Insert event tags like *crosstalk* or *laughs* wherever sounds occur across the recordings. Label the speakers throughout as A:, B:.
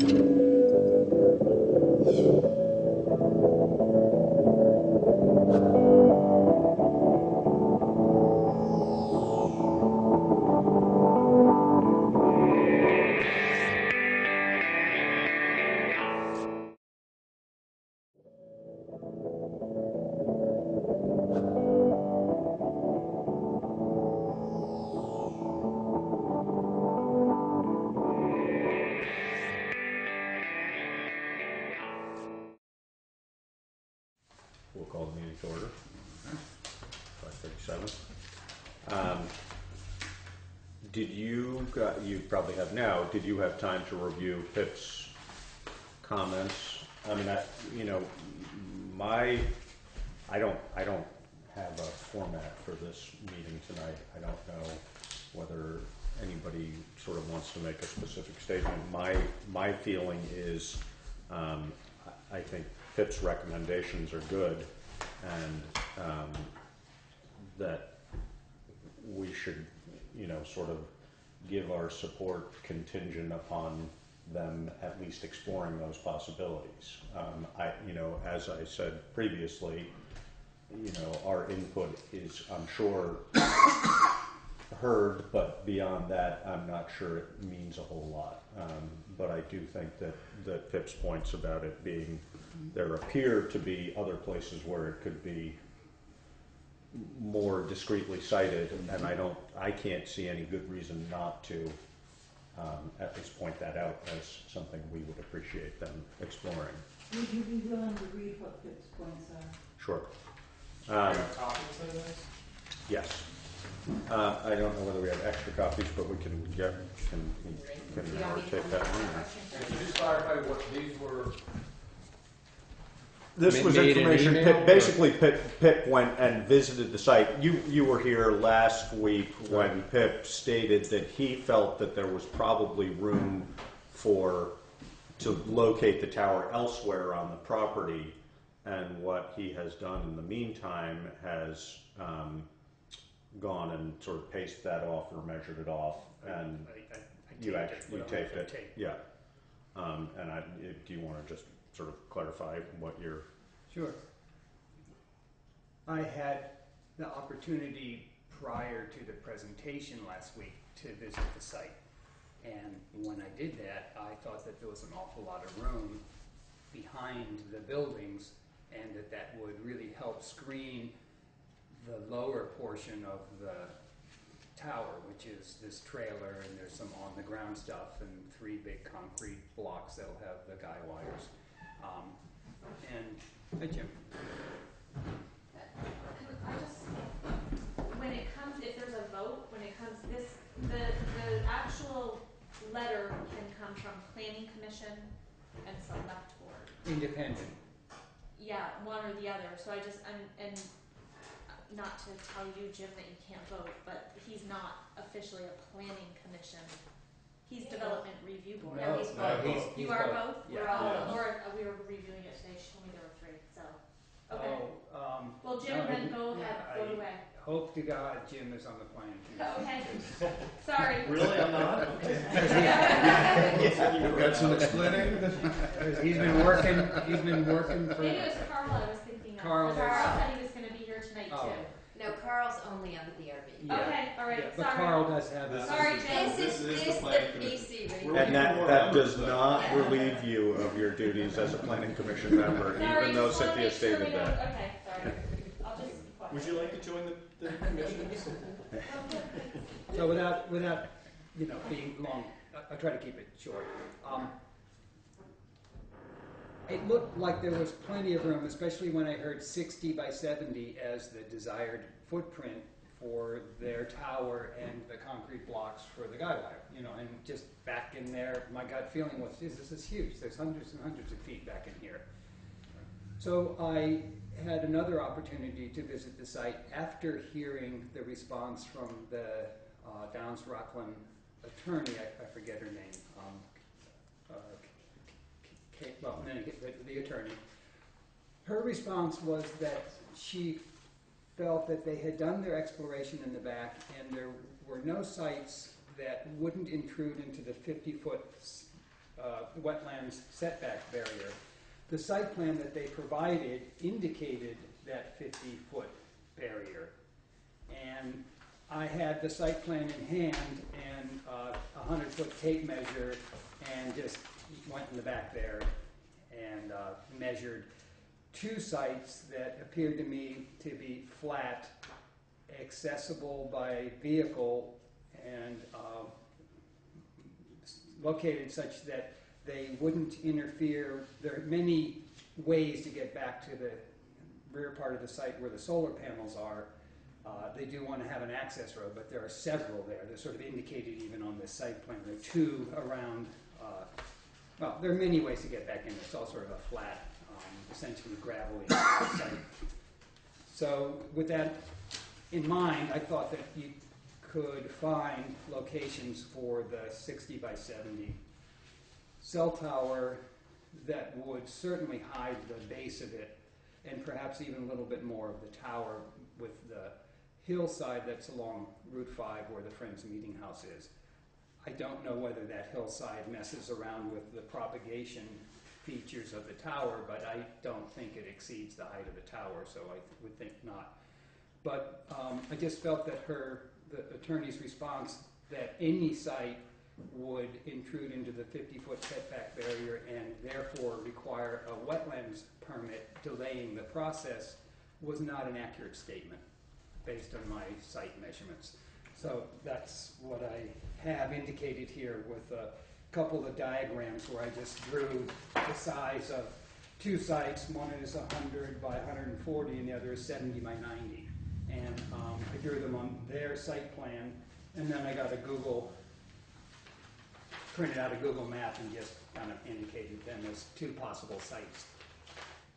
A: Thank you. Have now, did you have time to review Pip's comments? I mean, I, you know, my, I don't, I don't have a format for this meeting tonight. I don't know whether anybody sort of wants to make a specific statement. My, my feeling is, um, I think Pip's recommendations are good and, um, that we should, you know, sort of give our support contingent upon them at least exploring those possibilities. Um, I, you know, as I said previously, you know, our input is, I'm sure, heard, but beyond that, I'm not sure it means a whole lot. Um, but I do think that, that Pip's points about it being, there appear to be other places where it could be more discreetly cited, and I don't, I can't see any good reason not to, um, at least point that out as something we would appreciate them exploring.
B: Would you be willing to read what Pip's points are?
A: Sure. Um,
C: you copies of this?
A: yes. Uh, I don't know whether we have extra copies, but we can get, can, can
D: Do you want me to
A: take that one.
D: with
A: or-
D: questions?
C: Could you just clarify what these were?
A: This
E: Ma-
A: was
E: made an
A: information,
E: email,
A: Pip,
E: or-
A: basically Pip, Pip went and visited the site. You, you were here last week when Pip stated that he felt that there was probably room for, to locate the tower elsewhere on the property. And what he has done in the meantime has, um, gone and sort of pasted that off or measured it off and
F: I, I, I
A: you
F: taped it,
A: actually, you
F: put it
A: taped
F: the
A: it,
F: tape.
A: yeah. Um, and I, do you wanna just sort of clarify what you're.
F: Sure. I had the opportunity prior to the presentation last week to visit the site. And when I did that, I thought that there was an awful lot of room behind the buildings and that that would really help screen the lower portion of the tower, which is this trailer and there's some on-the-ground stuff and three big concrete blocks that'll have the guy wires. Um, and, hi Jim.
D: I just, when it comes, if there's a vote, when it comes, this, the, the actual letter can come from planning commission and select board.
F: Independent.
D: Yeah, one or the other, so I just, and, and not to tell you, Jim, that you can't vote, but he's not officially a planning commission. He's development review board.
F: No,
D: he's
F: no,
D: both.
F: he's-
D: You
F: he's
D: are
F: both.
D: both? We're
F: Yeah.
D: all,
C: Yeah.
D: or, uh, we were reviewing it today, she told me there were three, so, okay.
F: Oh, um,
D: Well, Jim,
F: no, I
D: then go ahead,
F: I-
D: go away.
F: hope to God Jim is on the planning commission.
D: Okay, *laughs* sorry.
C: Really, I'm not? *laughs*
E: You've got some *laughs* explaining?
F: He's been working, he's been working for,
D: Maybe it was Carl I was thinking of.
F: Carl
D: Carl
F: is-
D: said he was gonna be here tonight
F: Oh.
D: too.
G: No, Carl's only on the DRB.
F: yeah.
D: Okay, all right,
F: Yeah, But
D: sorry.
F: Carl does have his.
D: Sorry, Jim.
G: This
E: This
G: is,
E: is
G: this
E: the
G: is the
E: planning.
G: PC right
A: And that, that does
E: though.
A: not relieve you of your duties as a planning commission member,
D: Sorry,
A: even though Cynthia
D: make sure
A: stated that.
D: Okay, sorry. I'll just.
E: Would you like to join the, the commission? *laughs*
F: So without, without, you know, being long, I- I'll try to keep it short. Um, It looked like there was plenty of room, especially when I heard sixty by seventy as the desired footprint for their tower and the concrete blocks for the guy wire, you know, and just back in there, my gut feeling was, "Geez, this is huge, there's hundreds and hundreds of feet back in here. So I had another opportunity to visit the site after hearing the response from the uh, Downs Rachlin attorney, I, I forget her name, um, uh, K- well, in any case, the, the attorney. Her response was that she felt that they had done their exploration in the back and there were no sites that wouldn't intrude into the 50-foot uh, wetlands setback barrier. The site plan that they provided indicated that 50-foot barrier. And I had the site plan in hand and uh, a 100-foot tape measure and just went in the back there and uh, measured two sites that appeared to me to be flat, accessible by vehicle, and uh, located such that they wouldn't interfere. There are many ways to get back to the rear part of the site where the solar panels are. Uh, They do want to have an access road, but there are several there. They're sort of indicated even on this site plan. There are two around, uh, well, there are many ways to get back in. It's all sort of a flat, um, essentially gravelly site. So with that in mind, I thought that you could find locations for the 60 by 70 cell tower that would certainly hide the base of it and perhaps even a little bit more of the tower with the hillside that's along Route 5 where the Friends Meeting House is. I don't know whether that hillside messes around with the propagation features of the tower, but I don't think it exceeds the height of the tower, so I would think not. But um, I just felt that her, the attorney's response that any site would intrude into the 50-foot setback barrier and therefore require a wetlands permit delaying the process was not an accurate statement based on my site measurements. So that's what I have indicated here with a couple of diagrams where I just drew the size of two sites. One is 100 by 140 and the other is 70 by 90. And um, I drew them on their site plan and then I got a Google printed out a Google map and just kind of indicated them as two possible sites.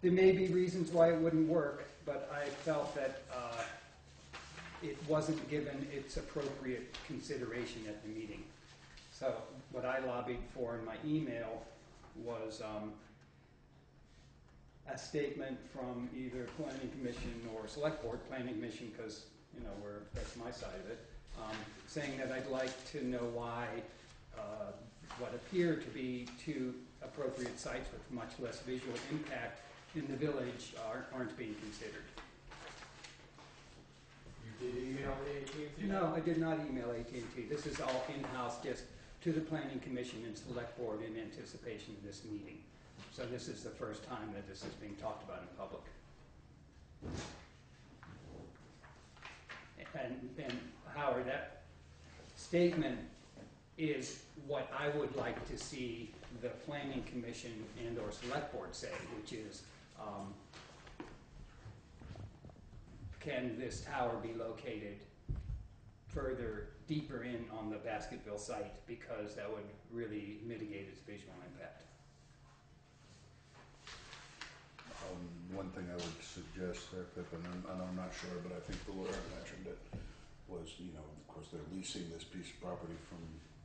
F: There may be reasons why it wouldn't work, but I felt that uh, it wasn't given its appropriate consideration at the meeting. So what I lobbied for in my email was um, a statement from either planning commission or select board, planning commission, because, you know, we're, that's my side of it, um, saying that I'd like to know why uh, what appear to be two appropriate sites with much less visual impact in the village are, aren't being considered.
C: You email AT&T?
F: No, I did not email AT&T. This is all in-house, just to the planning commission and select board in anticipation of this meeting. So this is the first time that this is being talked about in public. And, and Howard, that statement is what I would like to see the planning commission and or select board say, which is, um, can this tower be located further, deeper in on the Basketville site, because that would really mitigate its visual impact.
H: Um, one thing I would suggest there, Pip, and I'm, and I'm not sure, but I think the lawyer mentioned it, was, you know, of course, they're leasing this piece of property from,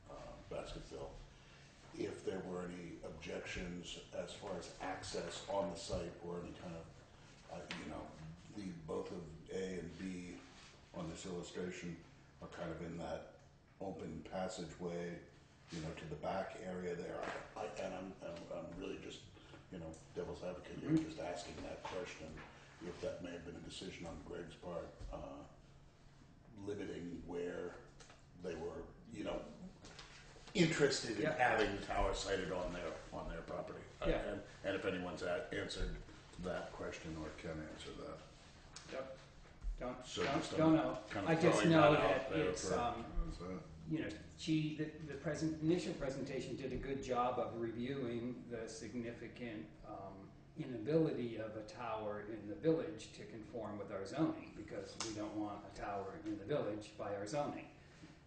H: uh, Basketville. If there were any objections as far as access on the site or any kind of, uh, you know, the, both of A and B on this illustration are kind of in that open passageway, you know, to the back area there. I, I, and I'm, I'm, I'm really just, you know, devil's advocate here, just asking that question, if that may have been a decision on Greg's part, uh, limiting where they were, you know, interested in
F: Yeah.
H: having the tower sited on their, on their property.
F: Yeah.
H: And, and if anyone's a- answered that question or can answer that.
F: Yep. Don't,
H: So
F: don't,
H: just,
F: don't know.
H: kind of
F: I just
H: throwing
F: know
H: that out
F: that
H: there
F: it's,
H: for-
F: um,
H: How's that?
F: you know, she, the, the present, initial presentation did a good job of reviewing the significant, um, inability of a tower in the village to conform with our zoning, because we don't want a tower in the village by our zoning.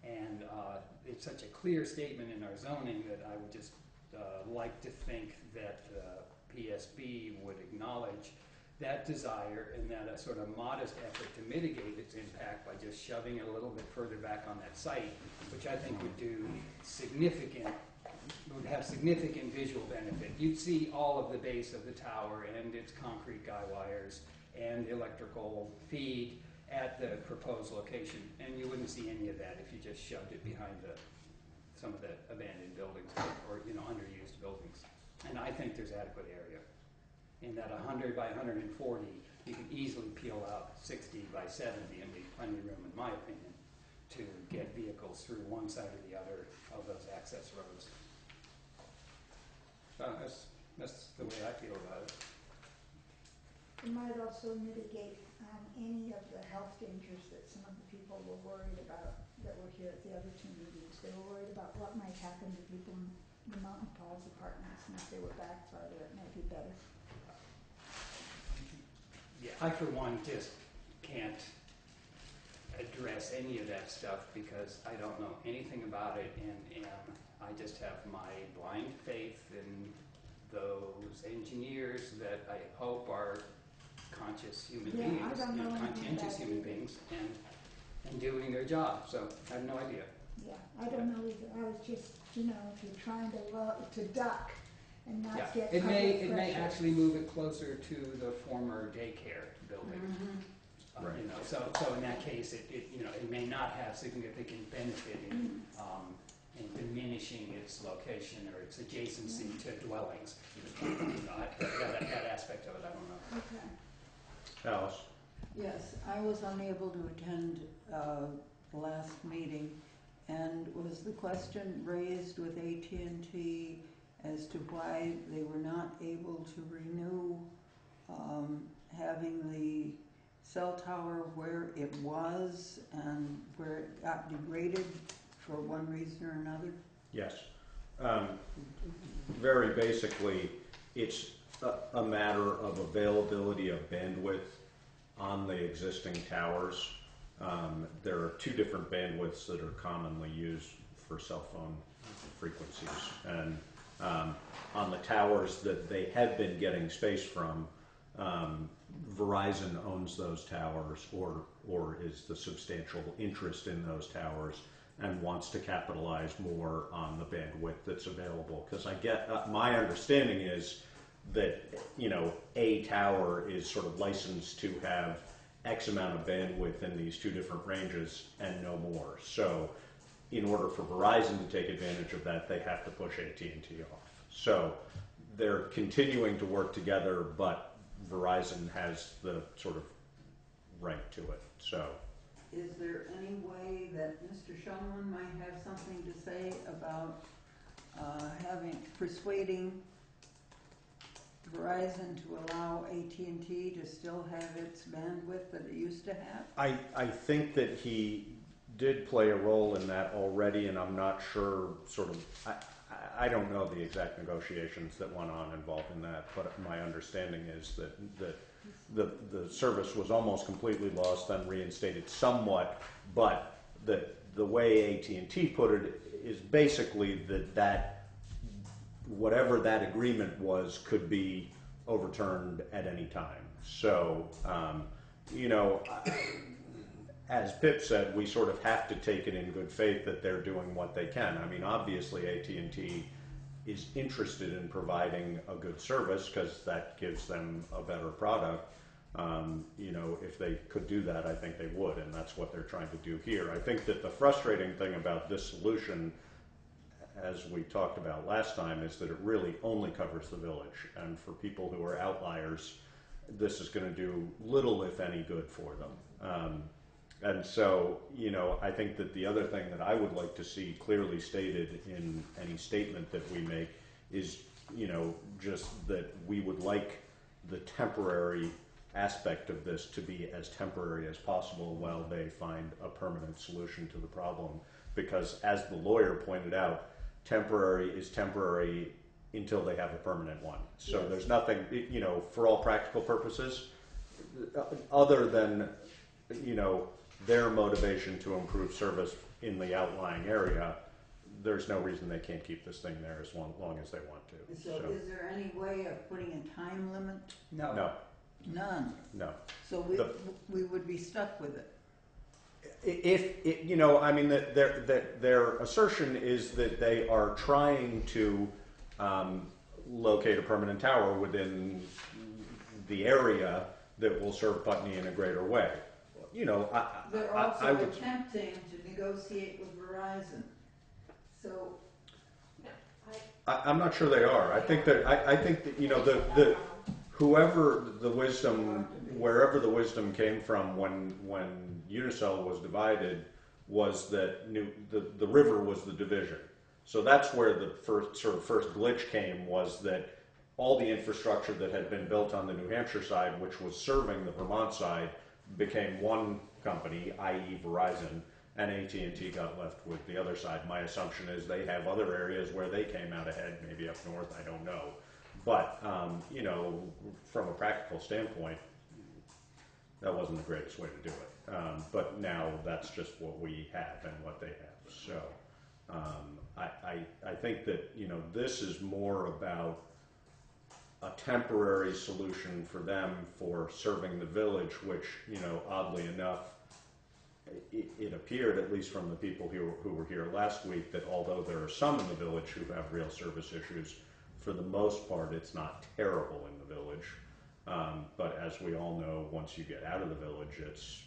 F: And, uh, it's such a clear statement in our zoning that I would just, uh, like to think that, uh, PSB would acknowledge that desire and that a sort of modest effort to mitigate its impact by just shoving it a little bit further back on that site, which I think would do significant, would have significant visual benefit. You'd see all of the base of the tower and its concrete guy wires and the electrical feed at the proposed location, and you wouldn't see any of that if you just shoved it behind the, some of the abandoned buildings or, you know, underused buildings. And I think there's adequate area. In that hundred by hundred and forty, you can easily peel out sixty by seventy and leave plenty of room, in my opinion, to get vehicles through one side or the other of those access roads. So that's, that's the way I feel about it.
I: It might also mitigate um, any of the health dangers that some of the people were worried about that were here at the other two meetings. They were worried about what might happen to people in the Mountain Falls apartments, and if they were back farther, it might be better.
F: Yeah, I for one just can't address any of that stuff because I don't know anything about it and, and I just have my blind faith in those engineers that I hope are conscious human
I: Yeah, I
F: beings,
I: don't
F: know, conscientious human
I: either.
F: beings and, and doing their job, so I have no idea.
I: Yeah, I don't know either. I was just, you know, if you're trying to to duck and
F: Yeah,
I: not get
F: it may,
I: public
F: it may actually move it closer to the former daycare building. Uh,
A: Right.
F: You know, so, so in that case, it, it, you know, it may not have significant benefit in, um, in diminishing its location or its adjacency to dwellings. You know, I- that, that aspect of it, I don't know.
I: Okay.
A: Alice?
B: Yes, I was unable to attend uh, the last meeting, and was the question raised with AT&T as to why they were not able to renew um, having the cell tower where it was and where it got degraded for one reason or another?
A: Yes. Um, very basically, it's a, a matter of availability of bandwidth on the existing towers. Um, there are two different bandwidths that are commonly used for cell phone frequencies. And um, on the towers that they have been getting space from, um, Verizon owns those towers or, or is the substantial interest in those towers and wants to capitalize more on the bandwidth that's available. Because I get, uh, my understanding is that, you know, a tower is sort of licensed to have X amount of bandwidth in these two different ranges and no more. So in order for Verizon to take advantage of that, they have to push AT&T off. So they're continuing to work together, but Verizon has the sort of right to it. So
B: Is there any way that Mr. Shumlin might have something to say about uh, having, persuading Verizon to allow AT&T to still have its bandwidth that it used to have?
A: I, I think that he did play a role in that already, and I'm not sure, sort of, I, I- don't know the exact negotiations that went on involved in that, but my understanding is that, that the, the service was almost completely lost, then reinstated somewhat, but the, the way AT&T put it is basically that that, whatever that agreement was could be overturned at any time. So, um, you know, as Pip said, we sort of have to take it in good faith that they're doing what they can. I mean, obviously, AT and T is interested in providing a good service because that gives them a better product. Um, you know, if they could do that, I think they would, and that's what they're trying to do here. I think that the frustrating thing about this solution, as we talked about last time, is that it really only covers the village, and for people who are outliers, this is going to do little, if any, good for them. Um, and so, you know, I think that the other thing that I would like to see clearly stated in any statement that we make is, you know, just that we would like the temporary aspect of this to be as temporary as possible while they find a permanent solution to the problem. Because as the lawyer pointed out, temporary is temporary until they have a permanent one. So
B: Yes.
A: there's nothing, you know, for all practical purposes, other than, you know, their motivation to improve service in the outlying area, there's no reason they can't keep this thing there as long, long as they want to.
B: So is there any way of putting a time limit?
F: No.
A: No,
B: None.
A: no.
B: So we,
A: The-
B: we would be stuck with it.
A: If, it, you know, I mean, that their, that their assertion is that they are trying to um, locate a permanent tower within the area that will serve Putney in a greater way. You know, I,
B: They're
A: I, I
B: also
A: would,
B: attempting to negotiate with Verizon. So,
D: I,
A: I'm not sure they are. I think that, I, I think that, you know, the, the, whoever the wisdom, wherever the wisdom came from when, when Unicel was divided, was that New, the, the river was the division. So that's where the first, sort of first glitch came, was that all the infrastructure that had been built on the New Hampshire side, which was serving the Vermont side, became one company, i.e. Verizon, and AT&T got left with the other side. My assumption is they have other areas where they came out ahead, maybe up north, I don't know. But, um, you know, from a practical standpoint, that wasn't the greatest way to do it. Um, but now that's just what we have and what they have. So um, I, I, I think that, you know, this is more about a temporary solution for them for serving the village, which, you know, oddly enough, it, it appeared, at least from the people who, were- who were here last week, that although there are some in the village who have real service issues, for the most part, it's not terrible in the village. Um, but as we all know, once you get out of the village, it's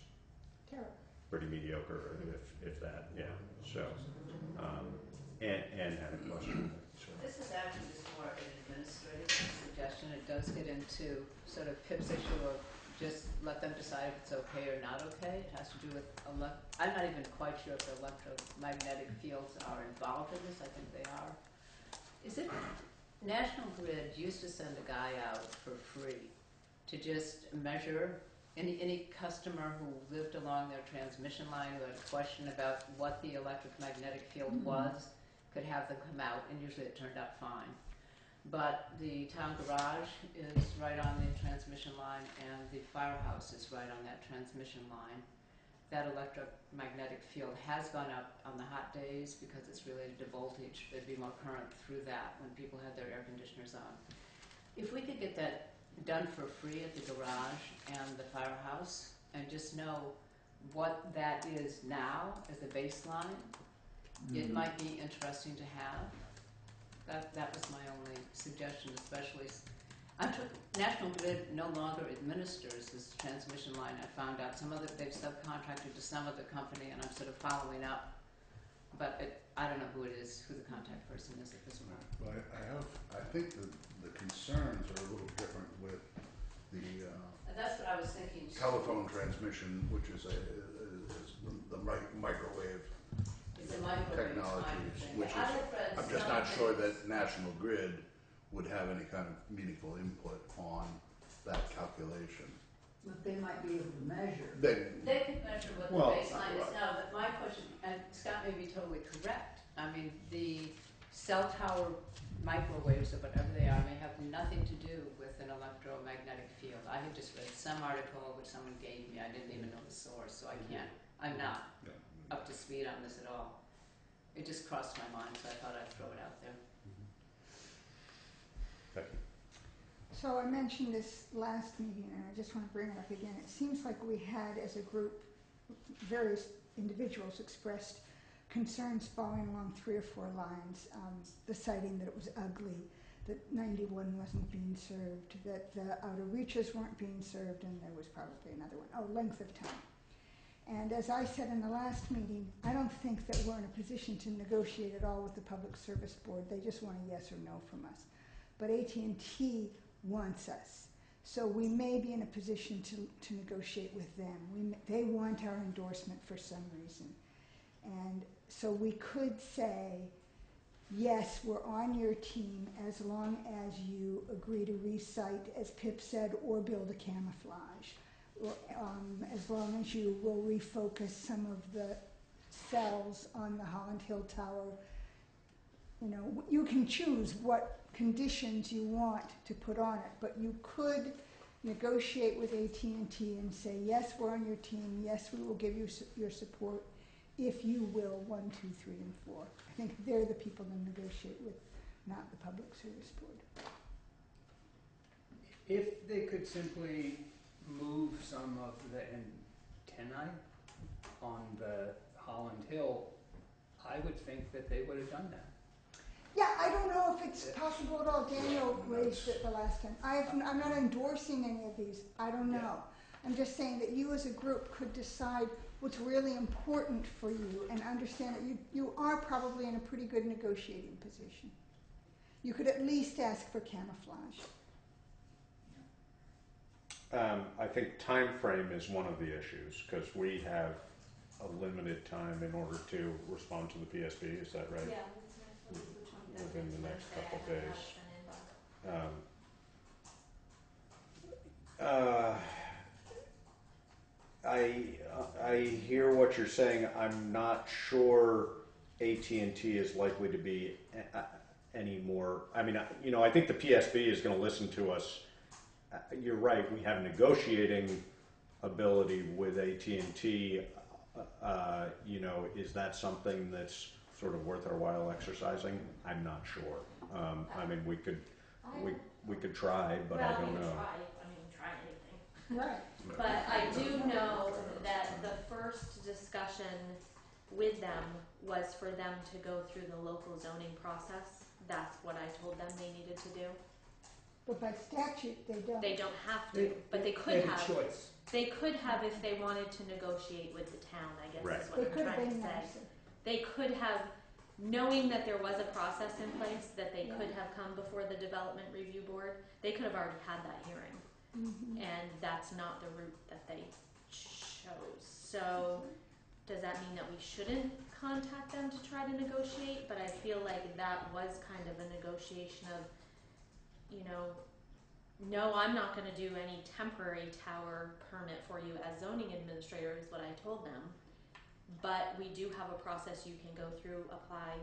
I: Terrible.
A: pretty mediocre, if, if that, yeah. So, um, and, and had a question.
J: This is actually just more an administrative suggestion. It does get into sort of Pip's issue of just let them decide if it's okay or not okay. It has to do with elect, I'm not even quite sure if the electromagnetic fields are involved in this. I think they are. Is it, National Grid used to send a guy out for free to just measure any, any customer who lived along their transmission line who had a question about what the electromagnetic field mm-hmm. was, could have them come out, and usually it turned out fine. But the town garage is right on the transmission line, and the firehouse is right on that transmission line. That electromagnetic field has gone up on the hot days because it's related to voltage. There'd be more current through that when people had their air conditioners on. If we could get that done for free at the garage and the firehouse, and just know what that is now as a baseline, it mm-hmm. might be interesting to have. That, that was my only suggestion, especially, s- I took, National Grid no longer administers this transmission line. I found out some of other, they've subcontracted to some other company, and I'm sort of following up. But it, I don't know who it is, who the contact person is at this point.
H: Well, I I have, I think the, the concerns are a little different with the uh,
J: And that's what I was thinking.
H: telephone transmission, which is a, is the mi- microwave.
J: It's a microwave kind
H: Technologies,
J: thing.
H: which
J: I
H: is-
J: have read
H: I'm just not sure
J: things-
H: that National Grid would have any kind of meaningful input on that calculation.
B: But they might be able to measure.
H: They,
J: They can measure what the
A: Well,
J: baseline is now, but my question, and Scott may be totally correct, I mean, the cell tower microwaves or whatever they are may have nothing to do with an electromagnetic field. I had just read some article which someone gave me, I didn't even know the source, so I mm-hmm. can't, I'm not
H: yeah,
J: up to speed on this at all. It just crossed my mind, so I thought I'd throw it out there.
A: Becky?
I: So I mentioned this last meeting, and I just want to bring it up again. It seems like we had, as a group, various individuals expressed concerns following along three or four lines. Um, the citing that it was ugly, that 91 wasn't being served, that the outer reaches weren't being served, and there was probably another one. Oh, length of time. And as I said in the last meeting, I don't think that we're in a position to negotiate at all with the Public Service Board. They just want a yes or no from us. But AT&T wants us. So we may be in a position to, to negotiate with them. We, may- they want our endorsement for some reason. And so we could say, yes, we're on your team as long as you agree to recite, as Pip said, or build a camouflage. Um, as long as you will refocus some of the cells on the Holland Hill Tower. You know, you can choose what conditions you want to put on it, but you could negotiate with AT&T and say, yes, we're on your team, yes, we will give you su- your support if you will, one, two, three, and four. I think they're the people to negotiate with, not the Public Service Board.
F: If they could simply move some of the antennae on the Holland Hill, I would think that they would have done that.
I: Yeah, I don't know if it's possible at all. Daniel raised it the last time. I've, I'm not endorsing any of these. I don't know. I'm just saying that you as a group could decide what's really important for you and understand that you, you are probably in a pretty good negotiating position. You could at least ask for camouflage.
A: Um, I think time frame is one of the issues, because we have a limited time in order to respond to the PSB, is that right?
D: Yeah, it's next, it's the twenty-fifth.
A: Within the next couple of days. Um, uh, I, I hear what you're saying. I'm not sure AT&T is likely to be any more. I mean, you know, I think the PSB is going to listen to us. Uh, You're right. We have negotiating ability with AT&T. Uh, you know, is that something that's sort of worth our while exercising? I'm not sure. Um, I mean, we could, we, we could try, but I don't know.
D: Try, I mean, try anything.
I: Right.
D: But I do know that the first discussion with them was for them to go through the local zoning process. That's what I told them they needed to do.
I: But by statute, they don't.
D: They don't have to, but they
F: They
D: could
F: had a
D: have.
F: choice.
D: They could have if they wanted to negotiate with the town, I guess
A: Right.
D: is
I: They
D: what I'm
I: could have
D: trying to
I: been
D: say.
I: nicer.
D: They could have, knowing that there was a process in place, that they could have come before the development review board, they could have already had that hearing.
I: Mhm.
D: And that's not the route that they chose. So, does that mean that we shouldn't contact them to try to negotiate? But I feel like that was kind of a negotiation of, you know, no, I'm not gonna do any temporary tower permit for you as zoning administrator is what I told them. But we do have a process you can go through, apply,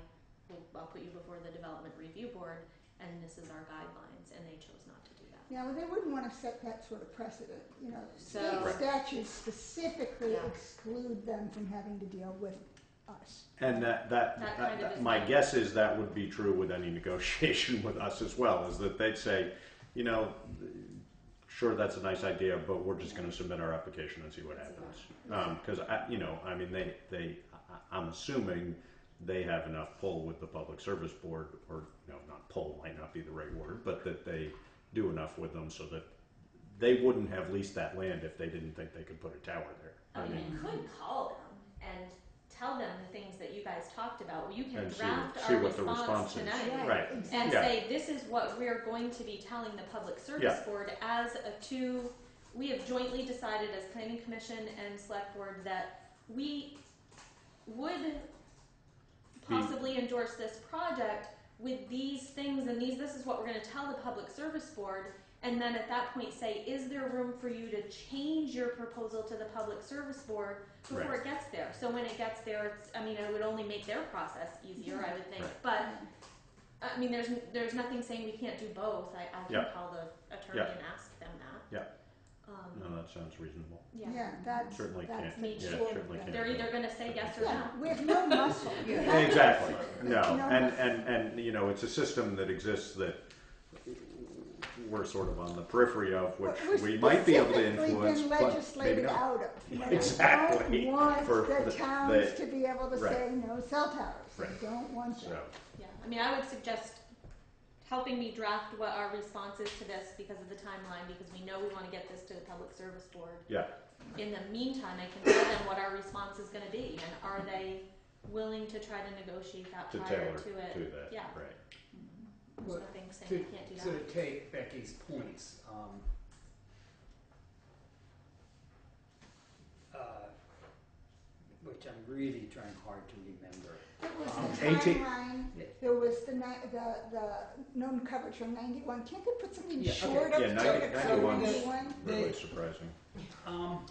D: we'll- I'll put you before the development review board, and this is our guidelines, and they chose not to do that.
I: Yeah, well, they wouldn't want to set that sort of precedent, you know.
D: So-
I: State
A: Right.
I: statutes specifically
D: Yeah.
I: exclude them from having to deal with us.
A: And that, that,
D: That
A: that-
D: kind of
A: that-
D: is
A: my guess is that would be true with any negotiation *laughs* with us as well, is that they'd say, you know, sure, that's a nice idea, but we're just gonna submit our application and see what happens. Um, cause I, you know, I mean, they, they, I- I'm assuming they have enough pull with the public service board, or, no, not pull might not be the right word, but that they do enough with them so that they wouldn't have leased that land if they didn't think they could put a tower there.
D: I mean, I could call them and tell them the things that you guys talked about. You can
A: And see-
D: draft
A: see
D: our
A: what the
D: response
A: response is.
D: tonight.
A: Right.
D: And.
A: Yeah.
D: say, this is what we're going to be telling the public service
A: Yeah.
D: board as a two, we have jointly decided as planning commission and select board that we would possibly endorse this project with these things and these, this is what we're gonna tell the public service board. And then at that point say, is there room for you to change your proposal to the public service board before
A: Right.
D: it gets there? So when it gets there, it's, I mean, it would only make their process easier, I would think,
A: Right.
D: but I mean, there's there's nothing saying we can't do both. I, I can
A: Yeah.
D: call the attorney
A: Yeah.
D: and ask them that.
A: Yeah.
D: Um,
A: No, that sounds reasonable.
D: yeah.
I: Yeah, that's,
A: Certainly
I: that's
A: can't-
I: the
D: yeah,
I: sort of
A: certainly
I: thing.
A: can't.
D: They're either going to say yes or
I: Yeah,
D: no.
I: we have no *laughs* muscle. *laughs* We have-
A: Exactly. No,
I: No.
A: and, and, and, you know, it's a system that exists that we're sort of on the periphery of, which
I: We're
A: we might be able to
I: specifically
A: influence,
I: been
A: but maybe
I: legislated
A: not.
I: out of. You know,
A: Exactly.
I: They don't want
A: For
I: the
A: the-
I: towns
A: the-
I: to be able to
A: right.
I: say no cell towers. They don't want
A: So,
I: that.
D: Yeah. I mean, I would suggest helping me draft what our response is to this because of the timeline, because we know we want to get this to the public service board.
A: yeah,
D: In the meantime, I can tell them what our response is going to be, and are they willing to try to negotiate that
A: to
D: prior
A: tailor
D: to it?
A: to that,
D: Yeah.
A: right.
D: There's
F: Well,
D: nothing saying
F: To,
D: we can't do that.
F: sort of take Becky's points, um, uh, which I'm really trying hard to remember.
I: It was
F: Um,
I: the
F: AT
I: timeline, there was the ni- the, the known coverage from ninety-one. Can't they put something
F: Yeah, okay.
I: short of
A: Yeah, 90
I: typical
A: 91 's
I: ninety-one?
A: Really surprising.
F: Um,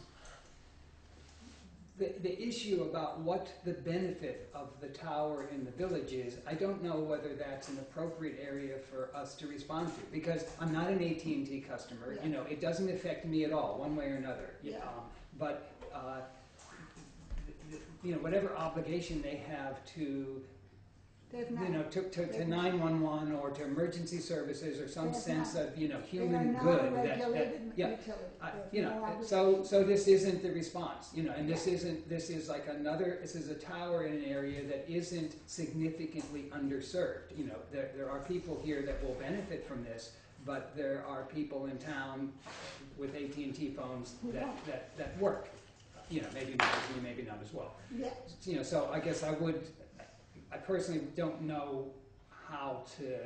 F: the, the issue about what the benefit of the tower in the village is, I don't know whether that's an appropriate area for us to respond to, because I'm not an AT&T customer,
I: Yeah.
F: you know, it doesn't affect me at all, one way or another.
I: Yeah.
F: um, But, uh, you know, whatever obligation they have to
I: They've
F: you know, to, to, to nine-one-one or to emergency services or some sense
I: not-
F: of, you know,
I: they are
F: human
I: not
F: good. that- that-
I: regulated
F: yeah,
I: utility.
F: I-
I: They have
F: you
I: no
F: know,
I: obligation.
F: so, so this isn't the response, you know, and this isn't, this is like another, this is a tower in an area that isn't significantly underserved. You know, there, there are people here that will benefit from this, but there are people in town with AT&T phones
I: Who
F: that,
I: don't.
F: that, that work. You know, maybe not as me, maybe not as well
I: Yeah,
F: you know, so I guess I would, I personally don't know how to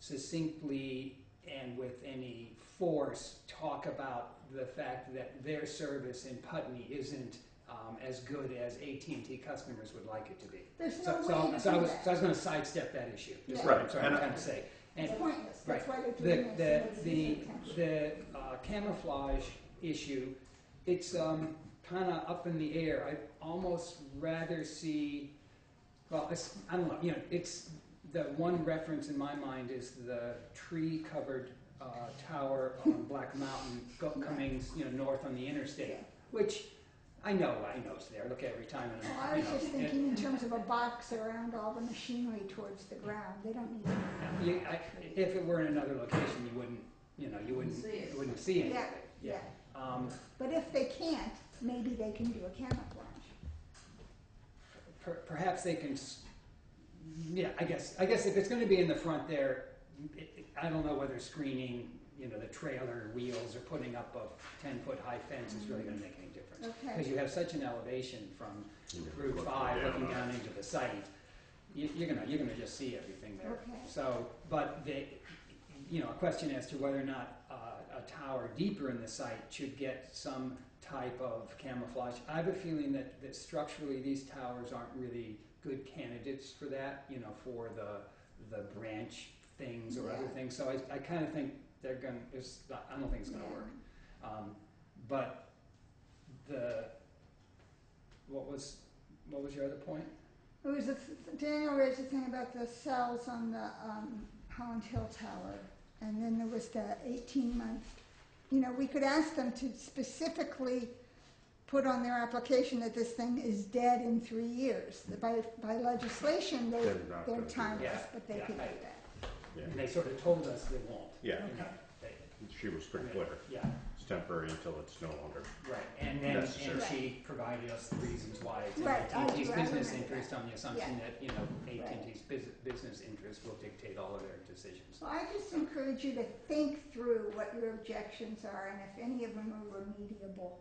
F: succinctly and with any force talk about the fact that their service in Putney isn't um, as good as AT&T customers would like it to be.
I: There's
F: So,
I: no
F: so,
I: way to
F: so I was,
I: that.
F: so I was going to sidestep that issue. Is
I: Yeah.
F: what I'm
A: Right,
F: sorry,
A: and
F: I'm
A: I-
F: trying to say. And
I: It's pointless, that's why they're
F: the,
I: doing this.
F: the,
I: so
F: the, the uh, camouflage issue, it's um, kind of up in the air. I'd almost rather see, well, it's, I don't know, you know, it's, the one reference in my mind is the tree-covered uh, tower on Black Mountain go, coming, you know, north on the interstate, which I know, I know it's there. Look at every time, and
I: Well,
F: I'm, you
I: was
F: know,
I: just
F: and-
I: thinking in terms of a box around all the machinery towards the ground, they don't need to.
F: You, I, if it were in another location, you wouldn't, you know, you wouldn't,
J: See it.
F: you wouldn't see anything.
I: Yeah, yeah.
F: Um,
I: But if they can't, maybe they can do a camouflage.
F: Per, perhaps they can, yeah, I guess, I guess if it's gonna be in the front there, it, it, I don't know whether screening, you know, the trailer wheels or putting up a ten-foot high fence is really gonna make any difference. Because
I: Okay,
F: you have such an elevation from
A: You
F: Route five,
A: down
F: looking down into the site, you, you're gonna, you're gonna just see everything there.
I: Okay.
F: So, but the, you know, a question as to whether or not a tower deeper in the site should get some type of camouflage. I have a feeling that, that structurally, these towers aren't really good candidates for that, you know, for the, the branch things or other things. So I, I kinda think they're gonna, it's, I don't think it's gonna
I: Yeah.
F: work. Um, but the, what was, what was your other point?
I: it was, Daniel raised the thing about the cells on the, um, Holland Hill Tower. And then there was the eighteen month, you know, we could ask them to specifically put on their application that this thing is dead in three years. That By, by legislation, they,
A: They're not
I: they're
A: gonna do
I: timeless,
F: that.
I: but they
F: Yeah,
I: could do
F: I-
I: that.
A: Yeah,
F: And they sort of told us they won't.
A: yeah,
I: Okay.
F: They-
A: she was pretty clear.
F: Yeah,
A: It's temporary until it's no longer.
F: right, and then,
A: Necessary.
F: and she provided us the reasons why it's in
I: Right, I
F: AT&T's
I: do- I
F: business
I: remember
F: interest
I: that.
F: on the assumption
I: Yeah.
F: that, you know, AT&T's bus- business interest will dictate all of their decisions.
I: So I just encourage you to think through what your objections are and if any of them are remediable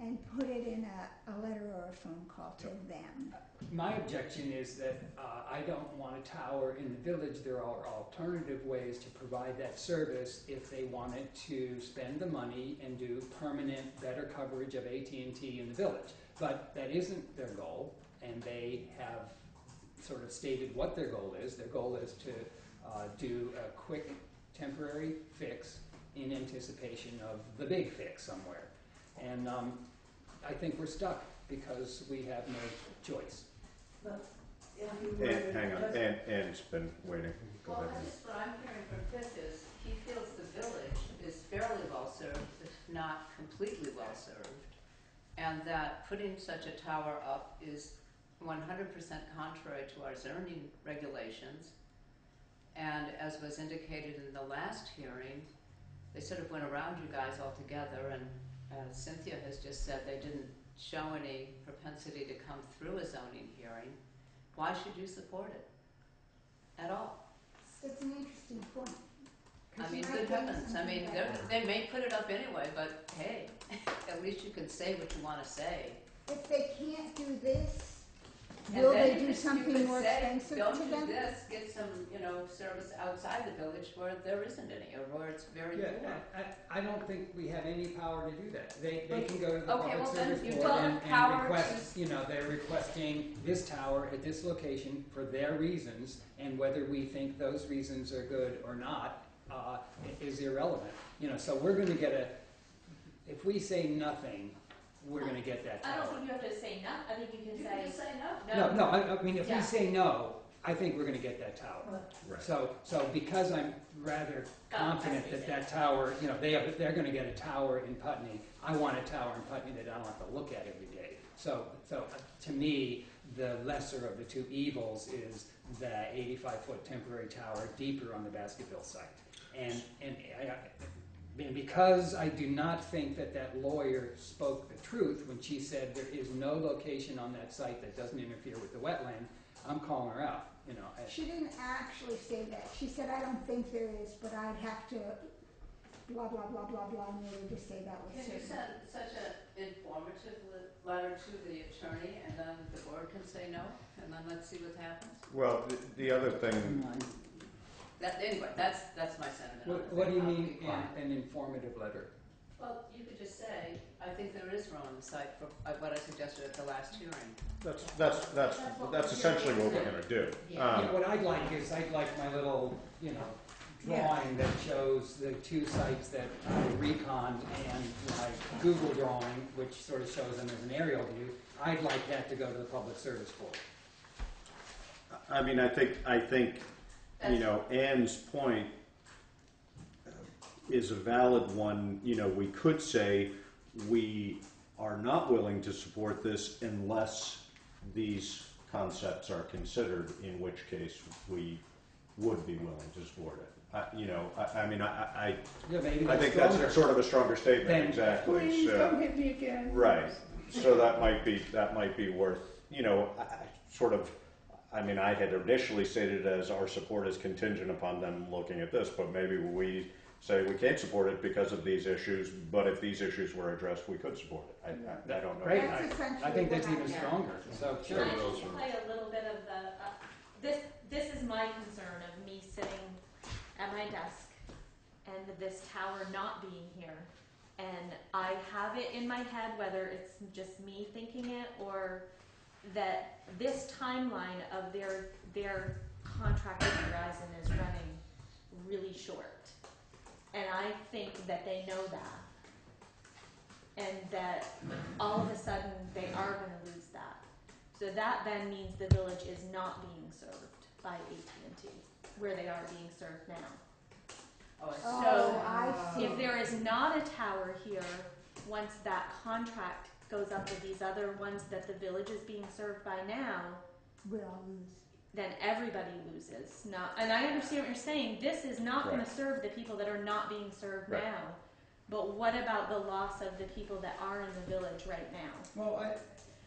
I: and put it in a, a letter or a phone call to them.
F: My objection is that uh, I don't want a tower in the village. There are alternative ways to provide that service if they wanted to spend the money and do permanent, better coverage of AT&T in the village. But that isn't their goal, and they have sort of stated what their goal is. Their goal is to uh, do a quick temporary fix in anticipation of the big fix somewhere. And um, I think we're stuck because we have no choice.
B: If you were
A: And, hang on,
B: just-
A: and, Ann's been waiting. Go
J: Well,
A: ahead.
J: I just, what I'm hearing from Pip is, he feels the village is fairly well served, if not completely well served. And that putting such a tower up is one hundred percent contrary to our zoning regulations. And as was indicated in the last hearing, they sort of went around you guys altogether and uh, Cynthia has just said they didn't show any propensity to come through a zoning hearing. Why should you support it? At all?
I: It's an interesting point. 'Cause
J: I mean,
I: might
J: good heavens, I
I: something
J: mean,
I: like
J: they're-
I: that.
J: they may put it up anyway, but hey, *laughs* at least you can say what you wanna say.
I: If they can't do this,
J: And
I: will
J: then
I: they do
J: could- you
I: something
J: could
I: more
J: say,
I: expensive
J: Don't
I: to
J: do
I: them?
J: this, get some, you know, service outside the village where there isn't any, or where it's very
F: Yeah,
J: poor.
F: I, I I don't think we have any power to do that. They, they can go to the
J: Okay,
F: public
J: well, then
F: service
J: you
F: board
J: don't
F: and,
J: have
F: and
J: power
F: request, you know, they're requesting this tower at this location for their reasons, and whether we think those reasons are good or not, uh, i- is irrelevant. You know, so we're gonna get a, if we say nothing, we're gonna get that tower.
D: I don't think you have to say no, I think you can
J: You
D: say,
J: can just say no.
F: No, no, I, I mean, if we
D: Yeah.
F: say no, I think we're gonna get that tower.
A: Right.
F: So, so because I'm rather
D: I
F: confident
D: see.
F: that that tower, you know, they have, they're gonna get a tower in Putney, I want a tower in Putney that I don't have to look at every day. So, so uh, to me, the lesser of the two evils is the eighty-five foot temporary tower deeper on the Basketville site. And, and I, I- and because I do not think that that lawyer spoke the truth when she said there is no location on that site that doesn't interfere with the wetland, I'm calling her out, you know. as-
I: She didn't actually say that. She said, I don't think there is, but I'd have to blah, blah, blah, blah, blah, in order to say that was
J: Can you
I: certain.
J: send such an informative le- letter to the attorney, and then the board can say no, and then let's see what happens?
A: Well, the, the other thing,
J: That, anyway, that's, that's my sentiment on
F: What,
J: it.
F: what do you
J: I'll
F: mean
J: be quiet.
F: an, an informative letter?
J: Well, you could just say, I think there is room on the site for uh, what I suggested at the last hearing.
A: That's, that's, that's, that's essentially what we're gonna do.
G: Yeah.
A: Um,
F: Yeah, what I'd like is, I'd like my little, you know,
B: Yeah.
F: drawing that shows the two sites that I reconned and my Google drawing, which sort of shows them as an aerial view. I'd like that to go to the public service board.
A: I mean, I think, I think, you know, Anne's point uh, is a valid one. You know, we could say we are not willing to support this unless these concepts are considered, in which case we would be willing to support it. I, you know, I, I mean, I, I,
F: Yeah, maybe
A: I
F: that's
A: think that's a sort of a stronger statement,
F: Then-
A: exactly.
F: Please
A: so-
F: don't hit me again.
A: Right. So that might be that might be worth you know I, I sort of. I mean, I had initially stated as our support is contingent upon them looking at this, but maybe we say we can't support it because of these issues. But if these issues were addressed, we could support it. I, I, I don't know.
F: Great,
I: That's
F: I,
I: essentially
F: I think
I: what
F: that's
I: I
F: even
I: hear.
F: stronger, so
D: Can
F: sure.
D: I just play a little bit of the, uh, this, this is my concern of me sitting at my desk and this tower not being here. And I have it in my head, whether it's just me thinking it or that this timeline of their, their contract with Verizon is running really short. And I think that they know that. And that all of a sudden they are gonna lose that. So that then means the village is not being served by AT&T, where they are being served now.
J: Oh, I oh, see.
I: Oh, I see.
D: If there is not a tower here, once that contract goes up with these other ones that the village is being served by now,
I: We all lose.
D: then everybody loses. Not, and I understand what you're saying. This is not going
A: Right.
D: to serve the people that are not being served
A: Right.
D: now. But what about the loss of the people that are in the village right now?
F: Well, I,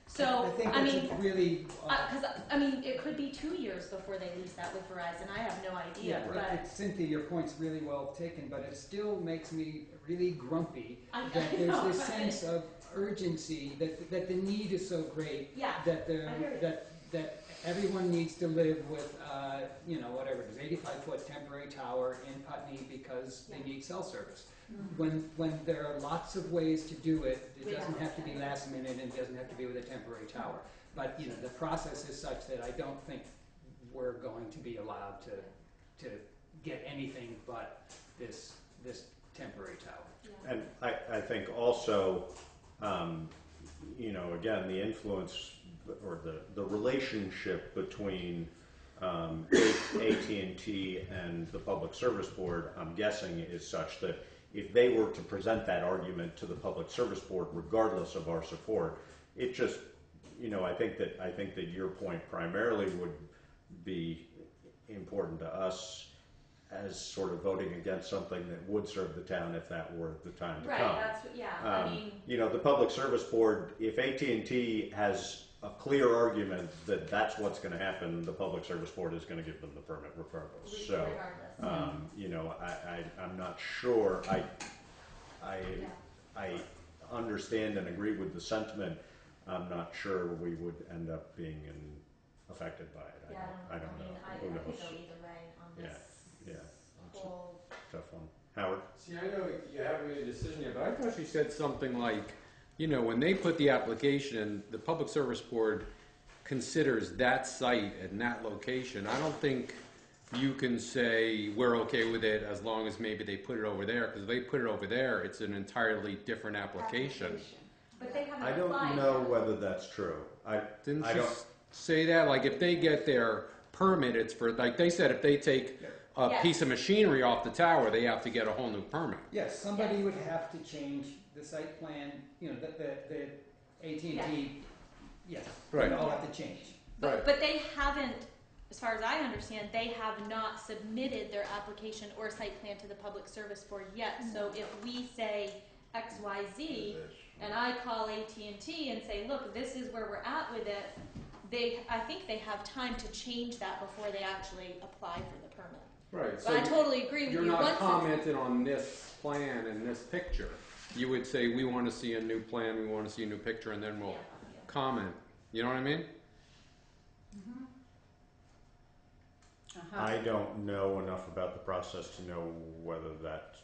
D: So
F: I think
D: I mean,
F: a really, uh,
D: because I mean, it could be two years before they lose that with Verizon. I have no idea,
F: yeah,
D: but
F: but it's- Cynthia, your point's really well taken, but it still makes me really grumpy
D: I, *laughs* I
F: that there's
D: know,
F: this
D: but-
F: sense of urgency, that, that the need is so great,
D: Yeah,
F: that the,
D: I hear you.
F: that, that everyone needs to live with, uh, you know, whatever it is, eighty-five foot temporary tower in Putney because they need cell service.
D: Mhm.
F: When, when there are lots of ways to do it, it
D: We
F: doesn't have to be last minute and it doesn't have to be with a temporary tower. But, you know, the process is such that I don't think we're going to be allowed to, to get anything but this, this temporary tower.
D: Yeah.
A: And I, I think also, um, you know, again, the influence or the, the relationship between um, AT&T and the Public Service Board, I'm guessing, is such that if they were to present that argument to the Public Service Board, regardless of our support, it just, you know, I think that I think that your point primarily would be important to us as sort of voting against something that would serve the town if that were the time to
D: right.
A: come.
D: That's what- yeah. I
A: Um,
D: mean,
A: you know, the Public Service Board, if AT&T has a clear argument that that's what's going to happen, the Public Service Board is going to give them the permit regardless. So,
D: regardless.
A: um, you know, I, I, I'm not sure. I, I,
D: yeah.
A: I understand and agree with the sentiment. I'm not sure we would end up being in, affected by it. I
D: Yeah,
A: don't, I don't
D: mean,
A: know.
D: I,
A: Who
D: I could
A: knows?
D: go either way on
A: Yeah,
D: this
A: yeah.
D: whole.
A: Tough one. Howard?
C: See, I know you haven't made a decision yet, but I thought you said something like, you know, when they put the application, in, the Public Service Board considers that site and that location. I don't think you can say, we're okay with it as long as maybe they put it over there, because if they put it over there, it's an entirely different application.
D: But they haven't
A: I don't
D: applied
A: know whether that's true. I,
C: Didn't
A: I
C: you
A: don't-
C: s- say that? Like, if they get their permit, it's for, like they said, if they take a
D: Yes.
C: piece of machinery off the tower, they have to get a whole new permit.
F: Yes, somebody
D: Yes.
F: would have to change the site plan, you know, the, the, the AT&T, yes,
C: Right.
F: they all have to change.
D: But,
C: Right.
D: but they haven't, as far as I understand, they have not submitted their application or site plan to the Public Service Board yet. Mm-hmm. So if we say X, Y, Z, and I call AT&T and say, look, this is where we're at with it, they, I think they have time to change that before they actually apply for the permit.
C: Right.
D: But I totally agree with
C: You're
D: you.
C: not
D: Once it's-
C: commenting on this plan and this picture. You would say, we want to see a new plan, we want to see a new picture, and then we'll
D: Yeah, yeah.
C: comment. You know what I mean?
J: Uh-huh.
A: I don't know enough about the process to know whether that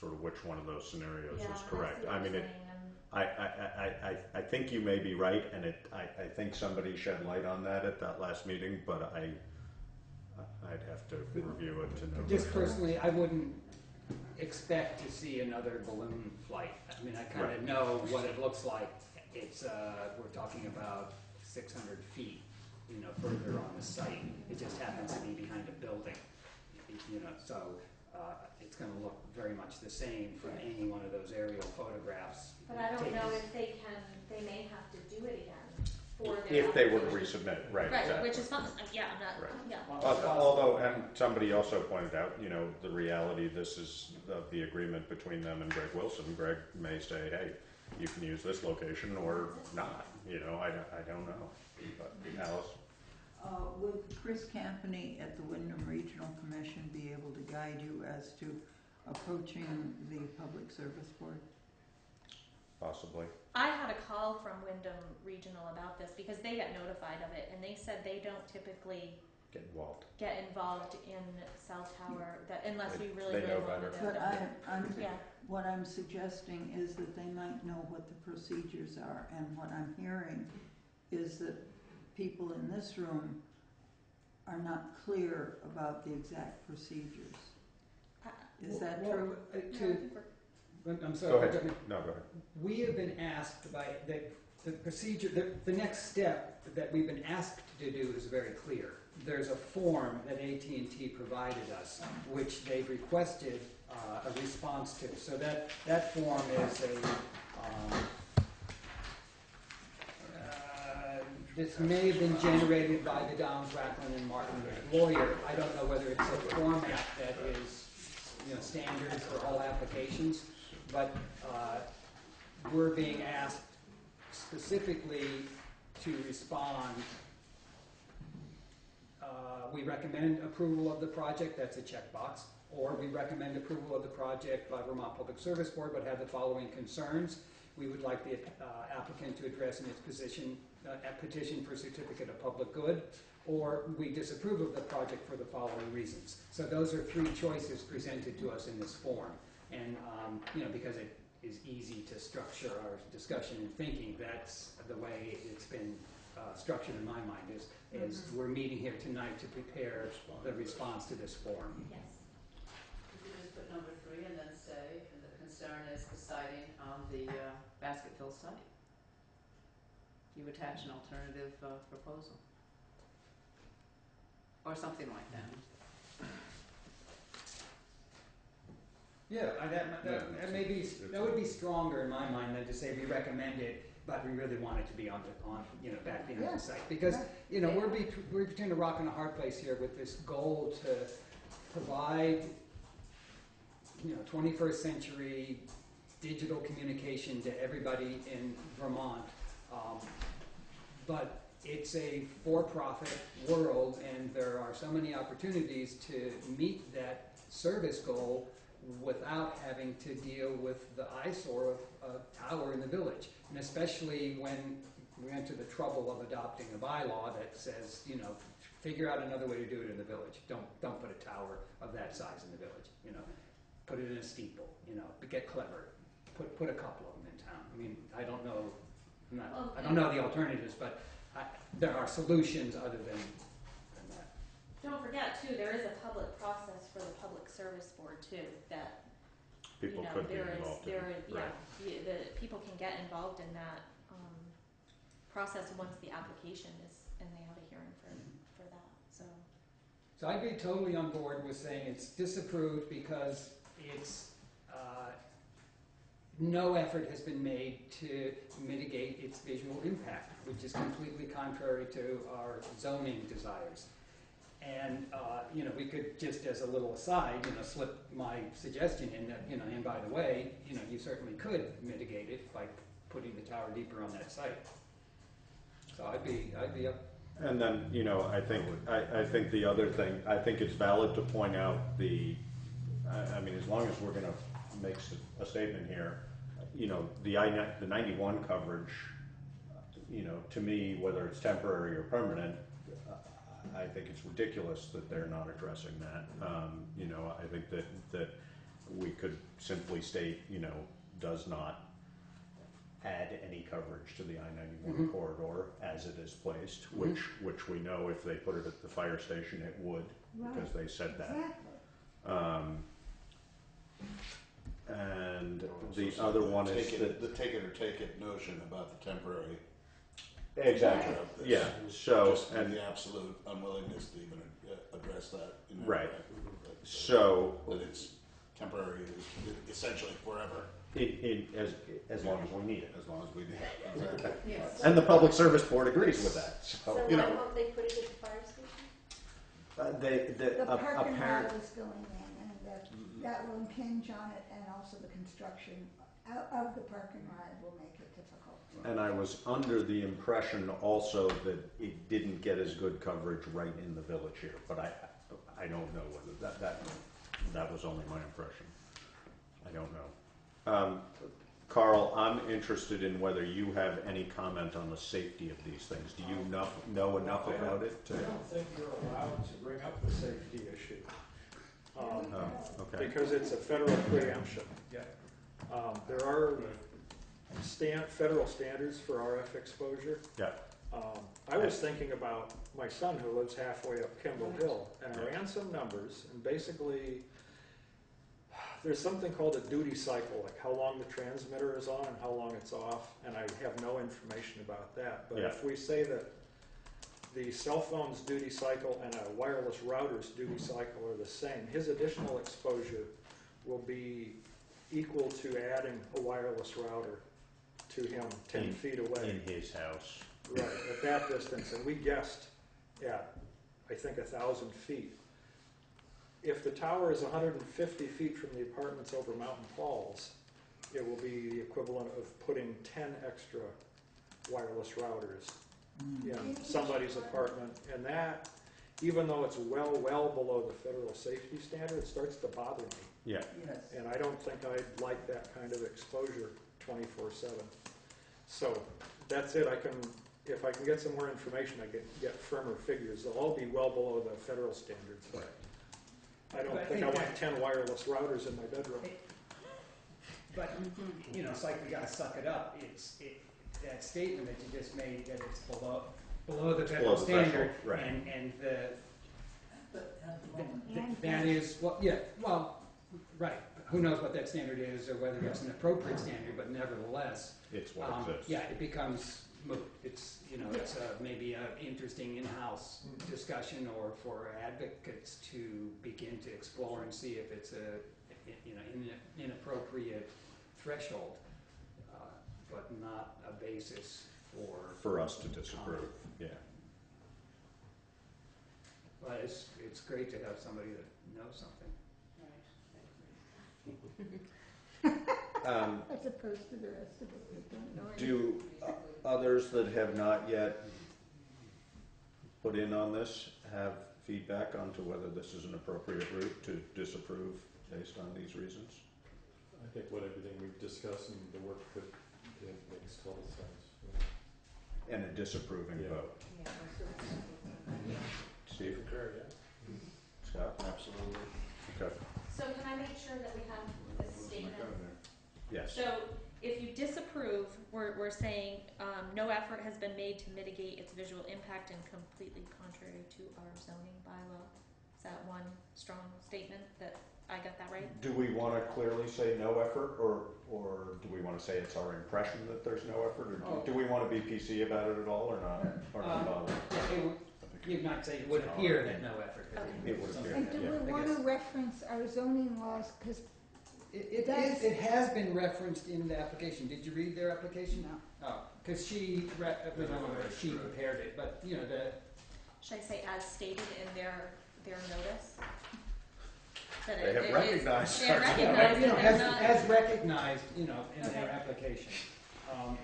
A: sort of which one of those scenarios
D: Yeah,
A: is
D: I
A: correct.
D: see what
A: I
D: you're
A: mean, it,
D: saying, and-
A: I, I, I, I, I think you may be right, and it, I, I think somebody shed light on that at that last meeting, but I, I'd have to review it to know.
F: Just personally, I wouldn't expect to see another balloon flight. I mean, I kind
A: Right.
F: of know what it looks like. It's, uh, we're talking about six hundred feet, you know, further on the site. It just happens to be behind a building, you know, so, uh, it's gonna look very much the same from any one of those aerial photographs.
D: But I don't
F: taken.
D: know if they can, they may have to do it again for their.
A: If they were to
D: application.
A: resubmit, right,
D: Right,
A: exactly.
D: which is fine, yeah, I'm not,
A: Right.
D: yeah.
A: Al- Although, and somebody also pointed out, you know, the reality, this is of the agreement between them and Greg Wilson. Greg may say, hey, you can use this location or not, you know, I, don't- I don't know. But Alice?
B: Uh, Would Chris Campany at the Windham Regional Commission be able to guide you as to approaching the Public Service Board?
A: Possibly.
D: I had a call from Windham Regional about this because they got notified of it and they said they don't typically
A: Get involved.
D: get involved in cell tower, that unless we really,
A: They
D: really
A: know
D: wanted
A: better.
D: to.
B: But I, I'm,
D: Yeah,
B: what I'm suggesting is that they might know what the procedures are, and what I'm hearing is that people in this room are not clear about the exact procedures.
D: Uh,
B: Is that
F: Well,
B: true?
F: uh,
D: yeah, I
F: To,
D: think we're-
F: I'm
A: Go
F: sorry,
A: ahead.
F: but I
A: No, go ahead.
F: We have been asked by, the, the procedure, the, the next step that we've been asked to do is very clear. There's a form that AT&T provided us, which they've requested uh, a response to. So that, that form is a, um, uh, this may have been generated by the Downs, Rachlin, and Martin lawyer. I don't know whether it's a format that is, you know, standard for all applications, but uh, we're being asked specifically to respond. Uh, We recommend approval of the project, that's a checkbox, or we recommend approval of the project by Vermont Public Service Board, but have the following concerns. We would like the uh, applicant to address in its position, uh, a petition for certificate of public good, or we disapprove of the project for the following reasons. So those are three choices presented to us in this form. And, um, you know, because it is easy to structure our discussion and thinking, that's the way it's been uh, structured in my mind, is, is
D: Mhm.
F: we're meeting here tonight to prepare the response to this form.
D: Yes.
J: You could just put number three and then say, and the concern is the sighting on the uh, Basketville site. You attach an alternative uh, proposal. Or something like that.
F: Yeah, I, that, that, that may be, that would be stronger in my mind than to say we recommend it, but we really want it to be on the, on, you know, back behind
B: Yeah.
F: the site. Because, you know, we're bet- we're between a rock and a hard place here with this goal to provide, you know, twenty-first century digital communication to everybody in Vermont. Um, but it's a for-profit world, and there are so many opportunities to meet that service goal without having to deal with the eyesore of a tower in the village. And especially when we went to the trouble of adopting a bylaw that says, you know, figure out another way to do it in the village. Don't, don't put a tower of that size in the village, you know. Put it in a steeple, you know, but get clever. Put, put a couple of them in town. I mean, I don't know, I'm not, I don't know the alternatives, but I, there are solutions other than.
D: Don't forget too, there is a public process for the Public Service Board too, that, you
A: People
D: know,
A: could be
D: there is,
A: involved in
D: there
A: it.
D: is, yeah, you- the, people can get involved in that, um, process once the application is, and they have a hearing for, for that, so.
F: So I'd be totally on board with saying it's disapproved because it's, uh, no effort has been made to mitigate its visual impact, which is completely contrary to our zoning desires. And, uh, you know, we could, just as a little aside, you know, slip my suggestion in that, you know, and by the way, you know, you certainly could mitigate it by putting the tower deeper on that site. So I'd be, I'd be up
A: And then, you know, I think, I, I think the other thing, I think it's valid to point out the, I, I mean, as long as we're gonna make a statement here, you know, the I, the ninety-one coverage, you know, to me, whether it's temporary or permanent, I think it's ridiculous that they're not addressing that. Um, you know, I think that, that we could simply state, you know, does not add any coverage to the I ninety-one
F: Mhm.
A: corridor as it is placed, which, which we know if they put it at the fire station, it would, because they said that.
I: Exactly.
A: Um, and the
H: So
A: other one is
H: take it-
A: that.
H: The take it or take it notion about the temporary.
A: Exactly,
H: nature of this.
A: yeah, so,
H: Just
A: and
H: the absolute unwillingness to even uh, address that. in that
A: Right.
H: way. That-
A: so,
H: That it's temporary, is essentially forever,
A: it, it, as, as long as we need it.
H: as long as we do. Exactly. *laughs*
J: Yes.
A: And the Public Service Board agrees with that,
D: So
A: so,
D: why
H: you know.
D: won't they put it at the fire station?
A: uh, they, the,
I: The
A: a-
I: parking
A: apparent,
I: lot is going in, and that, that will impinge on it, and also the construction of, of the parking lot will make it difficult.
A: And I was under the impression also that it didn't get as good coverage right in the village here, but I, I don't know whether, that, that, that was only my impression. I don't know. Um, Carl, I'm interested in whether you have any comment on the safety of these things. Do you know, know enough about it to?
K: I don't think you're allowed to bring up the safety issue. Um,
A: Oh, okay.
K: because it's a federal preemption.
F: Yeah.
K: Um, there are stan, federal standards for RF exposure.
A: Yeah.
K: Um, I was thinking about my son who lives halfway up Kimball Hill, and I ran some numbers, and basically, there's something called a duty cycle, like how long the transmitter is on and how long it's off, and I have no information about that. But if we say that the cell phone's duty cycle and a wireless router's duty cycle are the same, his additional exposure will be equal to adding a wireless router to him ten
A: In-
K: feet away.
A: In his house.
K: Right, at that distance, and we guessed at, I think, a thousand feet. If the tower is hundred and fifty feet from the apartments over Mountain Falls, it will be the equivalent of putting ten extra wireless routers hmm. in somebody's apartment, and that, even though it's well, well below the federal safety standard, it starts to bother me.
A: Yeah,
B: Yes.
K: And I don't think I'd like that kind of exposure twenty-four seven. So, that's it, I can, if I can get some more information, I can get firmer figures, they'll all be well below the federal standards, but I don't
F: But I
K: think I
F: think
K: want ten wireless routers in my bedroom.
F: But, you know, it's like we gotta suck it up. It's, it, that statement that you just made, that it's below, below the federal
A: Below the threshold,
F: standard.
A: right.
F: And, and the,
B: But at the moment,
F: th- that is, well, yeah, well, right. Who knows what that standard is or whether it's an appropriate standard, but nevertheless,
A: it's what
F: um,
A: exists.
F: yeah, it becomes moot. It's, you know, it's a, maybe an interesting in-house discussion or for advocates to begin to explore and see if it's a, you know, in- inappropriate threshold, uh, but not a basis for.
A: For us to disapprove, yeah.
F: But it's, it's great to have somebody that knows something. *laughs*
A: Um,
I: As opposed to the rest of us that don't know.
A: Do uh, others that have not yet put in on this have feedback onto whether this is an appropriate route to disapprove based on these reasons?
E: I think what everything we've discussed and the work that it makes total sense.
A: And a disapproving
E: Yeah.
A: vote. Steve,
E: Concur, yeah.
A: Scott?
H: Absolutely.
A: Okay.
D: So can I make sure that we have this statement?
A: Yes.
D: So if you disapprove, we're, we're saying, um, no effort has been made to mitigate its visual impact and completely contrary to our zoning bylaw. Is that one strong statement that, I got that right?
A: Do we want to clearly say no effort, or, or do we want to say it's our impression that there's no effort, or
F: Oh.
A: do- do we want to be PC about it at all, or not? Or not
F: Um,
A: bother?
F: Yeah, it would, you might say it would appear that no effort. has been
A: It would appear,
I: And do
A: yeah.
I: we
F: I
I: want
F: guess.
I: to reference our zoning laws, because,
F: It, it
I: That's-
F: it has been referenced in the application. Did you read their application?
I: no,
F: Oh, because she, re- uh, well, not really, she prepared it, but, you know, the,
D: Should I say as stated in their, their notice? That
A: They
D: it-
A: have
D: it is-
A: recognized
D: They're
A: our-
F: yeah,
D: recognized
F: you know,
D: that
F: as,
D: they're not.
F: as recognized, you know, in their
D: Okay.
F: application. Um,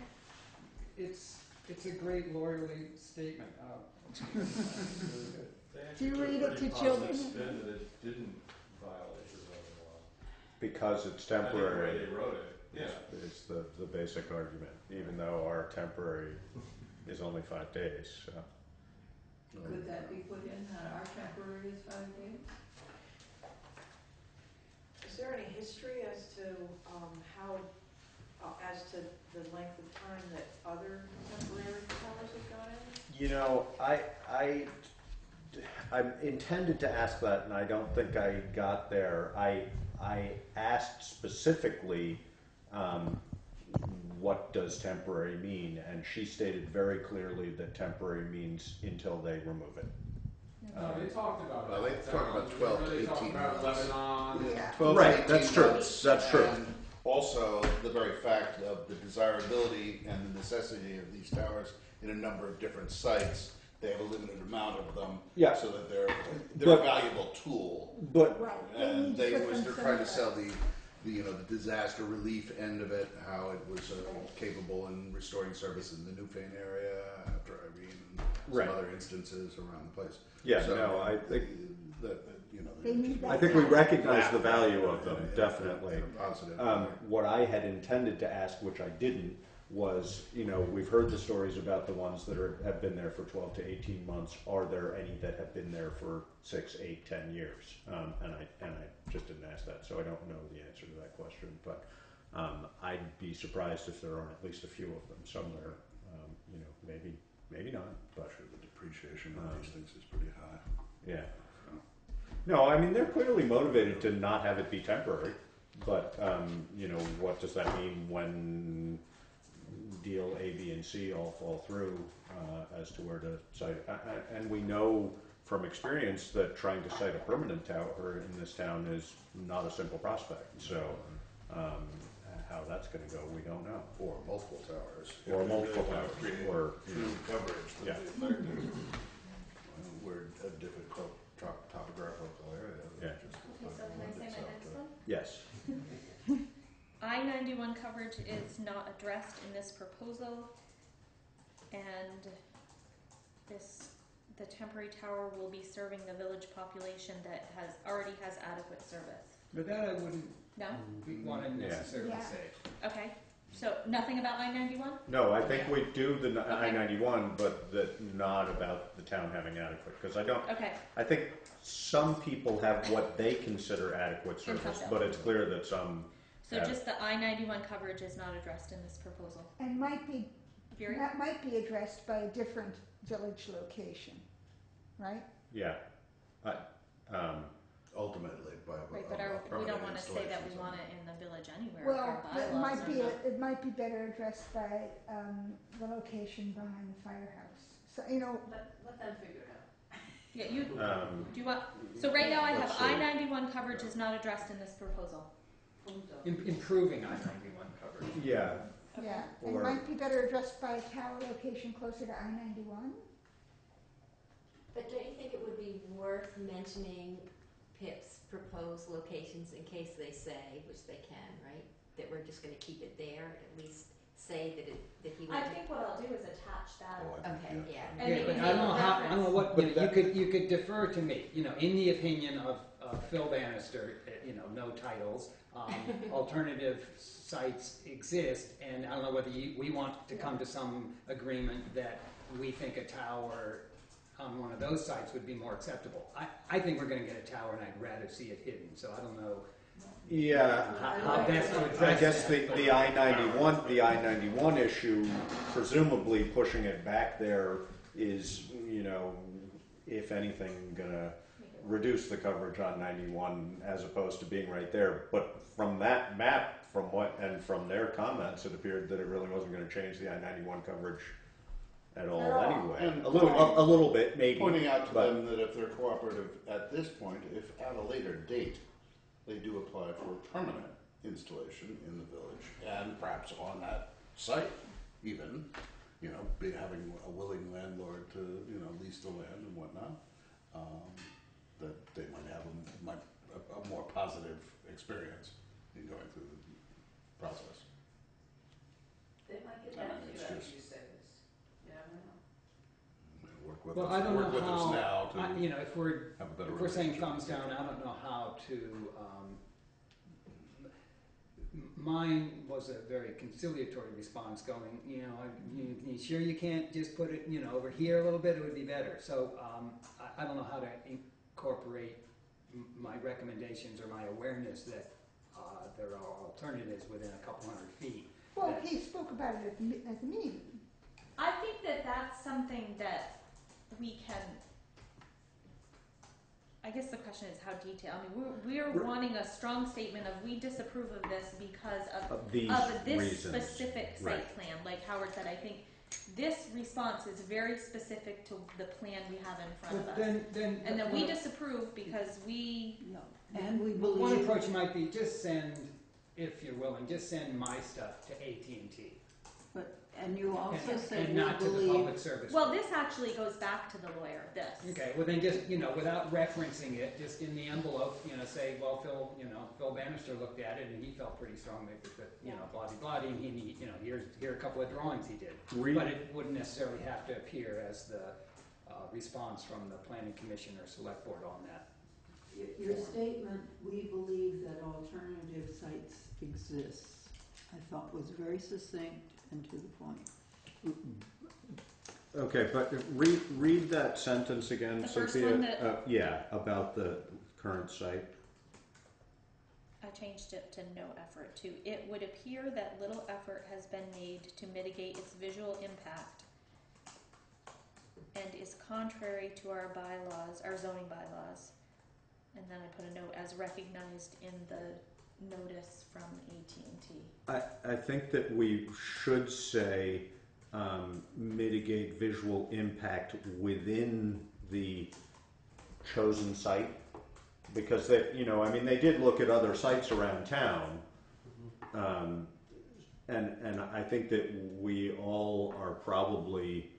F: It's, it's a great lawyerly statement. Uh, *laughs*
I: Do you read it to children?
E: Spin that it didn't violate the zoning law.
A: Because it's
E: I think the way
A: temporary.
E: they wrote it, yeah.
A: Is the, the basic argument, even though our temporary *laughs* is only five days, so.
B: Could that be put in, that our temporary is five days?
L: Is there any history as to um, how, uh, as to the length of time that other temporary towers have gone in?
A: You know, I, I, I intended to ask that, and I don't think I got there. I, I asked specifically, um, what does temporary mean? And she stated very clearly that temporary means until they remove it.
C: Uh, they talked about
H: Well,
C: it.
H: they talked about 12 to
C: They talked
H: 18
C: about
H: months.
C: Lebanon.
I: Yeah.
H: 12 to
A: Right,
H: 18
A: that's true.
H: months,
A: That's true.
H: And also, the very fact of the desirability and the necessity of these towers in a number of different sites. They have a limited amount of them.
A: Yeah.
H: So that they're, they're a valuable tool.
A: But
I: Right.
H: And
I: need
H: they
I: to put
H: was,
I: them
H: they're trying to
I: somewhere.
H: sell the, the, you know, the disaster relief end of it, how it was uh, capable in restoring service in the Newfane area after Irene and
A: Right.
H: some other instances around the place.
A: Yeah,
H: So,
A: no, I think,
H: That, that, you know.
I: They need that
A: I think we recognize the value of them, definitely.
H: positive
A: Um, what I had intended to ask, which I didn't, was, you know, we've heard the stories about the ones that are, have been there for twelve to eighteen months. Are there any that have been there for six, eight, ten years? Um, and I, and I just didn't ask that, so I don't know the answer to that question. But, um, I'd be surprised if there aren't at least a few of them somewhere. Um, you know, maybe, maybe not, but,
H: Sure, the depreciation
A: Um,
H: on these things is pretty high.
A: yeah. No, I mean, they're clearly motivated to not have it be temporary, but, um, you know, what does that mean when deal A, B, and C all fall through, uh, as to where to site? A- a- And we know from experience that trying to site a permanent tower in this town is not a simple prospect, so, um, how that's gonna go, we don't know.
H: Or multiple towers.
A: Or
H: If
A: multiple
H: really wanna
A: towers,
H: create
A: or, you know,
H: coverage
A: Yeah.
H: that the effective, we're a difficult topographical area. that
D: Okay,
A: Yeah.
H: just
D: so can I say my next one?
A: yes,
D: I ninety-one coverage is not addressed in this proposal. And this, the temporary tower will be serving the village population that has, already has adequate service.
F: But that I wouldn't
D: No?
F: want to
A: Yeah.
F: necessarily
I: Yeah.
F: say.
D: Okay, so nothing about I ninety-one?
A: No, I think we do the I ninety-one, but that not about the town having adequate, because I don't,
D: Okay,
A: I think some people have what they consider adequate
D: In
A: service,
D: Tufton.
A: but it's clear that some,
D: so
A: Yeah.
D: just the I ninety-one coverage is not addressed in this proposal.
I: And might be,
D: Fury?
I: that might be addressed by a different village location, right?
A: yeah. I, um,
H: Ultimately, by. a-
D: Right, but our, we don't wanna say that we want it in the village anywhere,
I: Well,
D: our
I: it might
D: are
I: be,
D: not.
I: it might be better addressed by, um, the location behind the firehouse. So, you know,
J: Let, let them figure it out.
D: Yeah, you,
A: um,
D: do you want, so right now I have
A: Let's see.
D: I ninety-one coverage is not addressed in this proposal.
F: Im- improving I ninety-one coverage.
A: yeah,
I: yeah, it
A: Or-
I: might be better addressed by a tower location closer to I ninety-one.
G: But don't you think it would be worth mentioning PIP's proposed locations in case they say, which they can, right? That we're just gonna keep it there, at least say that it, that he would.
D: I think what I'll do is attach that.
H: Oh, I think,
G: Okay, yeah.
D: And
F: Yeah,
D: you
F: but I don't know how, I don't know what,
A: But
F: you, know, you
A: that-
F: could, you could defer to me, you know, in the opinion of, of Phil Bannister, uh, you know, no titles. Um, alternative sites exist, and I don't know whether you, we want to come to some agreement that we think a tower on one of those sites would be more acceptable. I, I think we're gonna get a tower and I'd rather see it hidden, so I don't know
A: yeah.
F: how, how best to
A: I guess the,
F: that.
A: the I ninety-one, the I ninety-one issue, presumably pushing it back there is, you know, if anything, gonna reduce the coverage on ninety-one as opposed to being right there. But from that map, from what, and from their comments, it appeared that it really wasn't gonna change the I ninety-one coverage at all
I: At all.
A: anyway.
H: And
A: A little, a, a little bit, maybe.
H: Pointing out to
A: but-
H: them that if they're cooperative at this point, if at a later date, they do apply for permanent installation in the village, and perhaps on that site even, you know, be having a willing landlord to, you know, lease the land and whatnot, um, that they might have a, might, a, a more positive experience in going through the process.
J: They might get
H: I mean,
J: back to you
H: it's
J: after
H: just-
J: you say this. You never know.
H: Work with
F: Well,
H: us,
F: I don't
H: work
F: know
H: with us
F: how,
H: now to
F: I- you know, if we're
H: have a better
F: If we're saying
H: relationship.
F: thumbs down, I don't know how to um, m- mine was a very conciliatory response going, you know, I- you, you sure you can't just put it, you know, over here a little bit, it would be better. So, um, I, I don't know how to incorporate m- my recommendations or my awareness that, uh, there are alternatives within a couple hundred feet.
I: Well, he spoke about it at the, mi- at the meeting.
D: I think that that's something that we can. I guess the question is how detailed. I mean, we're, we're
A: We're-
D: wanting a strong statement of we disapprove of this because of
A: Of these
D: of this
A: reasons.
D: specific site
A: Right.
D: plan. Like Howard said, I think this response is very specific to the plan we have in front of
F: But
D: us.
F: then, then.
D: and then we disapprove because we.
B: No. And we
F: One
B: believe,
F: approach might be just send, if you're willing, just send my stuff to AT&T.
B: But, and you also
F: And-
B: said
F: And
B: we
F: not to the
B: believe,
F: public service.
D: Well, this actually goes back to the lawyer. This.
F: Okay, well then just, you know, without referencing it, just in the envelope, you know, say, well, Phil, you know, Phil Bannister looked at it and he felt pretty strongly that, you know, blah, blah, blah, and he, he- you know, here's, here are a couple of drawings he did.
A: Read-
F: But it wouldn't necessarily have to appear as the, uh, response from the planning commission or select board on that.
B: y- your statement, we believe that alternative sites exist, I thought was very succinct and to the point.
A: Okay, but read, read that sentence again,
D: The first
A: Cynthia.
D: one that-
A: Uh, yeah, about the current site.
D: I changed it to no effort to, it would appear that little effort has been made to mitigate its visual impact and is contrary to our bylaws, our zoning bylaws. And then I put a note as recognized in the notice from AT&T.
A: I, I think that we should say um, mitigate visual impact within the chosen site. Because they, you know, I mean, they did look at other sites around town. Um, and, and I think that we all are probably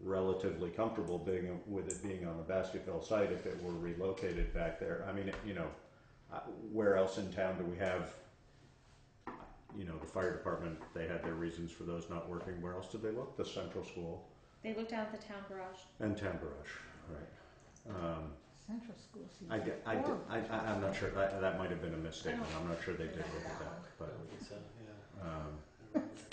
A: relatively comfortable being, with it being on the Basketville site if it were relocated back there. I mean, you know, where else in town do we have you know, the fire department, they had their reasons for those not working. Where else did they look? The central school
D: They looked down at the town garage.
A: and Town Garage, right? Um,
I: Central school seems
A: I,
I: like
A: di- I, di-
I: horrible.
A: I, I- I'm not sure, that, that might have been a misstatement. I'm not sure they did look at that, but, um,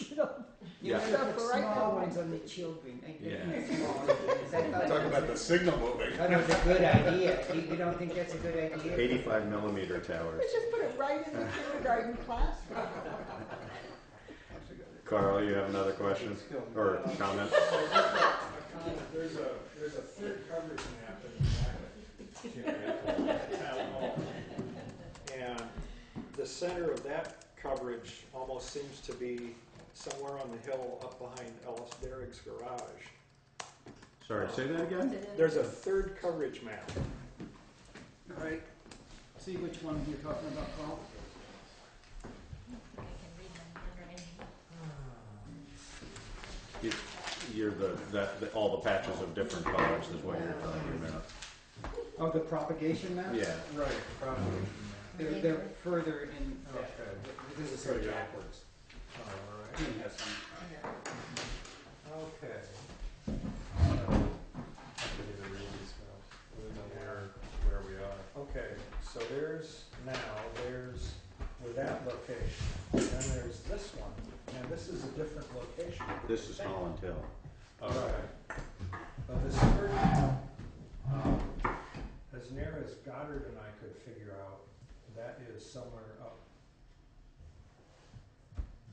F: You
A: Yeah.
F: know,
I: Stuff right
F: small
I: there.
F: ones on the children. I- I-
A: Yeah.
F: small ones. I thought
H: Talk about
F: that
H: the signal moving.
F: was- I thought it was a good idea. You, you don't think that's a good idea?
A: eighty-five millimeter towers.
I: Let's just put it right in the *laughs* kindergarten classroom.
A: Carl, you have another question or comment?
K: There's a, there's a third coverage map in the back of the town hall. And the center of that coverage almost seems to be somewhere on the hill up behind Ellis Derrick's garage.
A: Sorry, say that again?
K: There's a third coverage map.
F: All right. See which one you're talking about, Carl?
D: I can read them underneath.
A: You- You're the, that, the- all the patches of different colors is what you're talking about.
F: Oh, the propagation map?
A: Yeah.
F: Right, propagation They're, they're further in, that, this is sort of backwards.
E: Oh, all right.
F: Gene has some.
E: Okay. I need to read these now. We know where, where we are. Okay, so there's now, there's with that location, then there's this one, and this is a different location.
A: This is Holland Hill.
E: Right. But this third one, um, as near as Goddard and I could figure out, that is somewhere up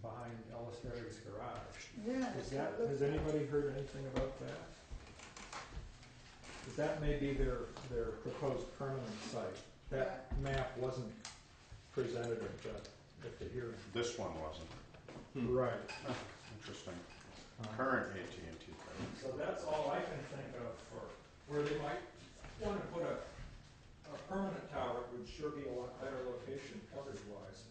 E: behind Ellis Derrick's garage.
I: Yeah.
E: Is that, has anybody heard anything about that? Because that may be their, their proposed permanent site. That map wasn't presented at the, at the hearing.
A: This one wasn't.
E: Right.
A: Interesting.
E: Uh,
A: Current AT&T coverage.
E: So that's all I can think of for where they might want to put a, a permanent tower, it would sure be a lot better location coverage wise.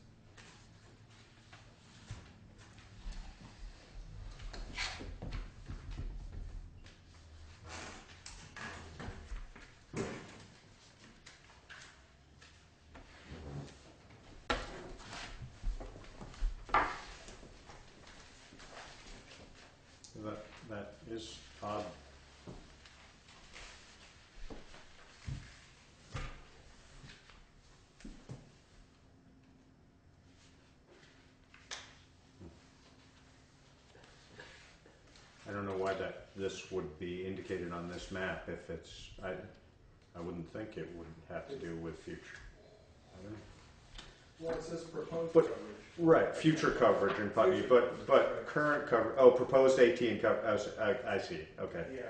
A: That, that is odd. this would be indicated on this map if it's, I, I wouldn't think it would have to do with future. I don't know.
K: Well, it says proposed
A: But-
K: coverage.
A: Right, future coverage in Putney, but, but current cover, oh, proposed AT and cover, I, was- I, I see, okay,
K: Yeah,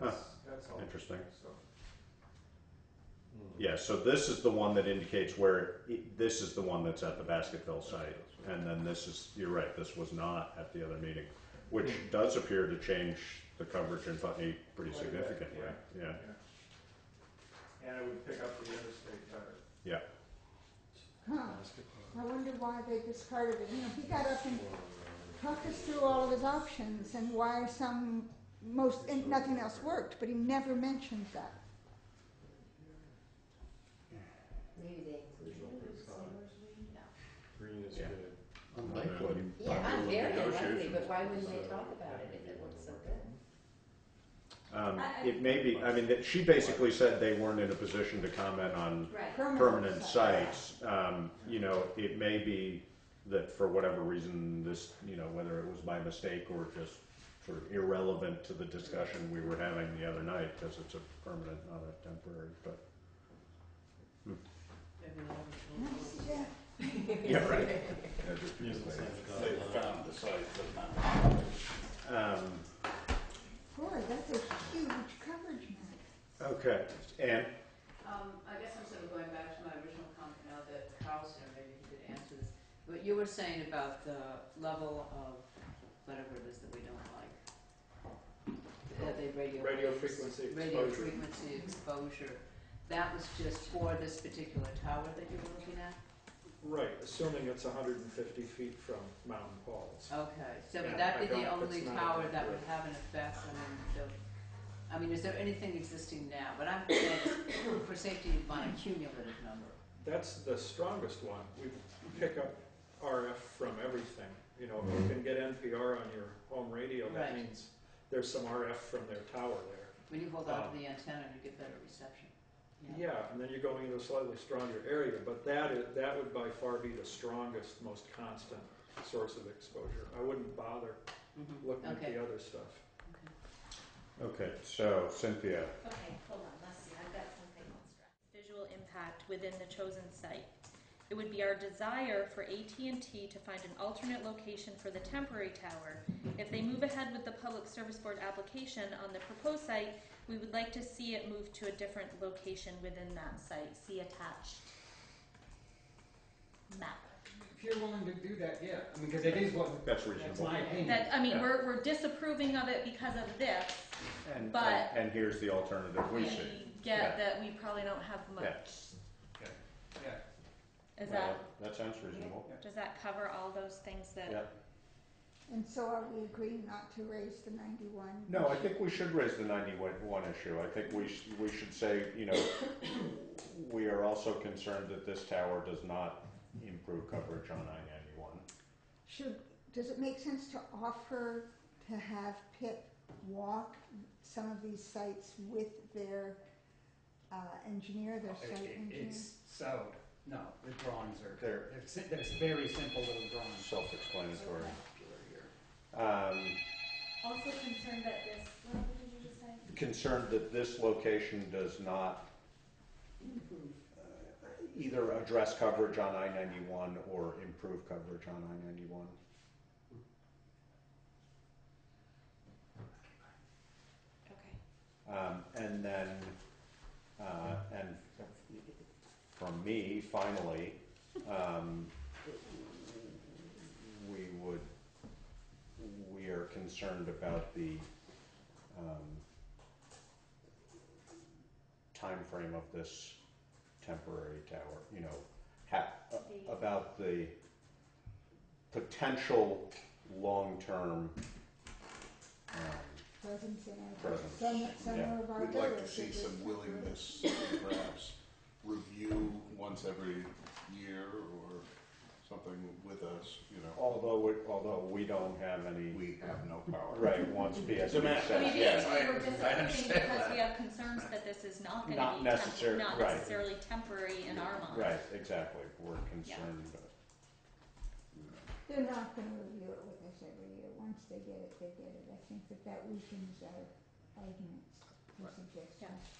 K: that's, that's all.
A: interesting.
K: So,
A: Yeah, so this is the one that indicates where, it- this is the one that's at the Basketville site. And then this is, you're right, this was not at the other meeting, which hmm. does appear to change the coverage in Putney pretty
K: Quite a bit,
A: significantly, yeah.
K: and it would pick up the interstate better.
A: Yeah,
I: Huh. I wonder why they discarded it. You know, he got up and talked us through all of his options and why some, most, and nothing else worked, but he never mentioned that.
G: Maybe they included it.
C: Green is
A: Yeah.
C: good.
H: Unlikely.
G: Yeah, I'm very unlikely, but why wouldn't they talk about it if it looks so good?
A: Um,
D: I- I-
A: it may be, I mean, that- she basically said they weren't in a position to comment on
G: Right.
A: permanent sites. Um, you know, it may be that for whatever reason, this, you know, whether it was by mistake or just sort of irrelevant to the discussion we were having the other night, because it's a permanent, not a temporary, but.
I: Nice, yeah.
A: Yeah, right.
H: Yeah, just they, they found the site, but not.
A: Um,
I: Boy, that's a huge coverage map.
A: okay, and
J: Um, I guess I'm sort of going back to my original comment now that Carl's here, maybe he could answer this. What you were saying about the level of whatever it is that we don't like. Uh, the radio.
K: Radio
J: waves,
K: frequency
J: Radio
K: exposure.
J: frequency exposure. That was just for this particular tower that you were looking at?
K: Right, assuming it's hundred and fifty feet from Mountain Falls.
J: Okay, so
K: Yeah,
J: would that
K: I
J: be the
K: don't-
J: only
K: it's not
J: tower that would have an effect? I mean, the, I mean, is there anything existing now? But I'm saying, for safety, a cumulative number.
K: That's the strongest one. We pick up RF from everything. You know, if you can get NPR on your home radio, that means there's some RF from their tower there.
J: When you hold on
K: Um,
J: to the antenna, you get better reception.
K: Yeah, and then you're going into a slightly stronger area, but that is, that would by far be the strongest, most constant source of exposure. I wouldn't bother
J: Mhm.
K: looking at the other stuff.
A: Okay, so Cynthia,
D: Okay, hold on, let's see, I've got something else. Visual impact within the chosen site. It would be our desire for AT&T to find an alternate location for the temporary tower. If they move ahead with the Public Service Board application on the proposed site, we would like to see it move to a different location within that site. See attached map.
F: If you're willing to do that, yeah, I mean, because it is what,
A: that's
F: that's
A: reasonable.
F: my opinion.
D: That, I mean,
A: Yeah.
D: we're, we're disapproving of it because of this,
A: And,
D: But-
A: and, and here's the alternative we
D: and
A: see. Yeah.
D: get that we probably don't have much.
F: Yeah.
D: Is
A: Well,
D: that,
A: That sounds reasonable.
D: does that cover all those things that?
A: Yeah.
I: And so are we agreeing not to raise the ninety-one?
A: No, I think we should raise the ninety-one issue. I think we, sh- we should say, you know, we are also concerned that this tower does not improve coverage on I ninety-one.
I: Should, does it make sense to offer to have Pip walk some of these sites with their uh, engineer, their
F: It-
I: site
F: it-
I: engineer?
F: It's so, no, the drawings are,
A: They're
F: they're, si- they're very simple little drawings.
A: self-explanatory. Um,
D: Also concerned that this, what did you just say?
A: concerned that this location does not uh, either address coverage on I ninety-one or improve coverage on I ninety-one.
D: Okay.
A: Um, and then, uh, and from me, finally, um, we would, we are concerned about the, um, timeframe of this temporary tower, you know, ha-
D: The-
A: about the potential long-term, um,
I: Presence in our,
A: Presence,
I: some,
A: yeah.
I: some of our
H: We'd like to
I: village
H: see
I: is-
H: some willingness, to perhaps review once every year or something with us, you know.
A: although, it- although we don't have any,
H: We have no power.
A: right, once PSB
H: Demand.
D: I mean,
A: says, yes.
D: basically, we're
H: I
D: disapproving
H: understand
D: because we have concerns that this is not
A: Not
D: gonna be
A: necessary-
D: temp, not
A: right.
D: necessarily temporary in our minds.
A: Right, exactly, we're concerned,
I: They're not gonna review it with us every year. Once they get it, they get it. I think that that weakens our arguments, the suggestions.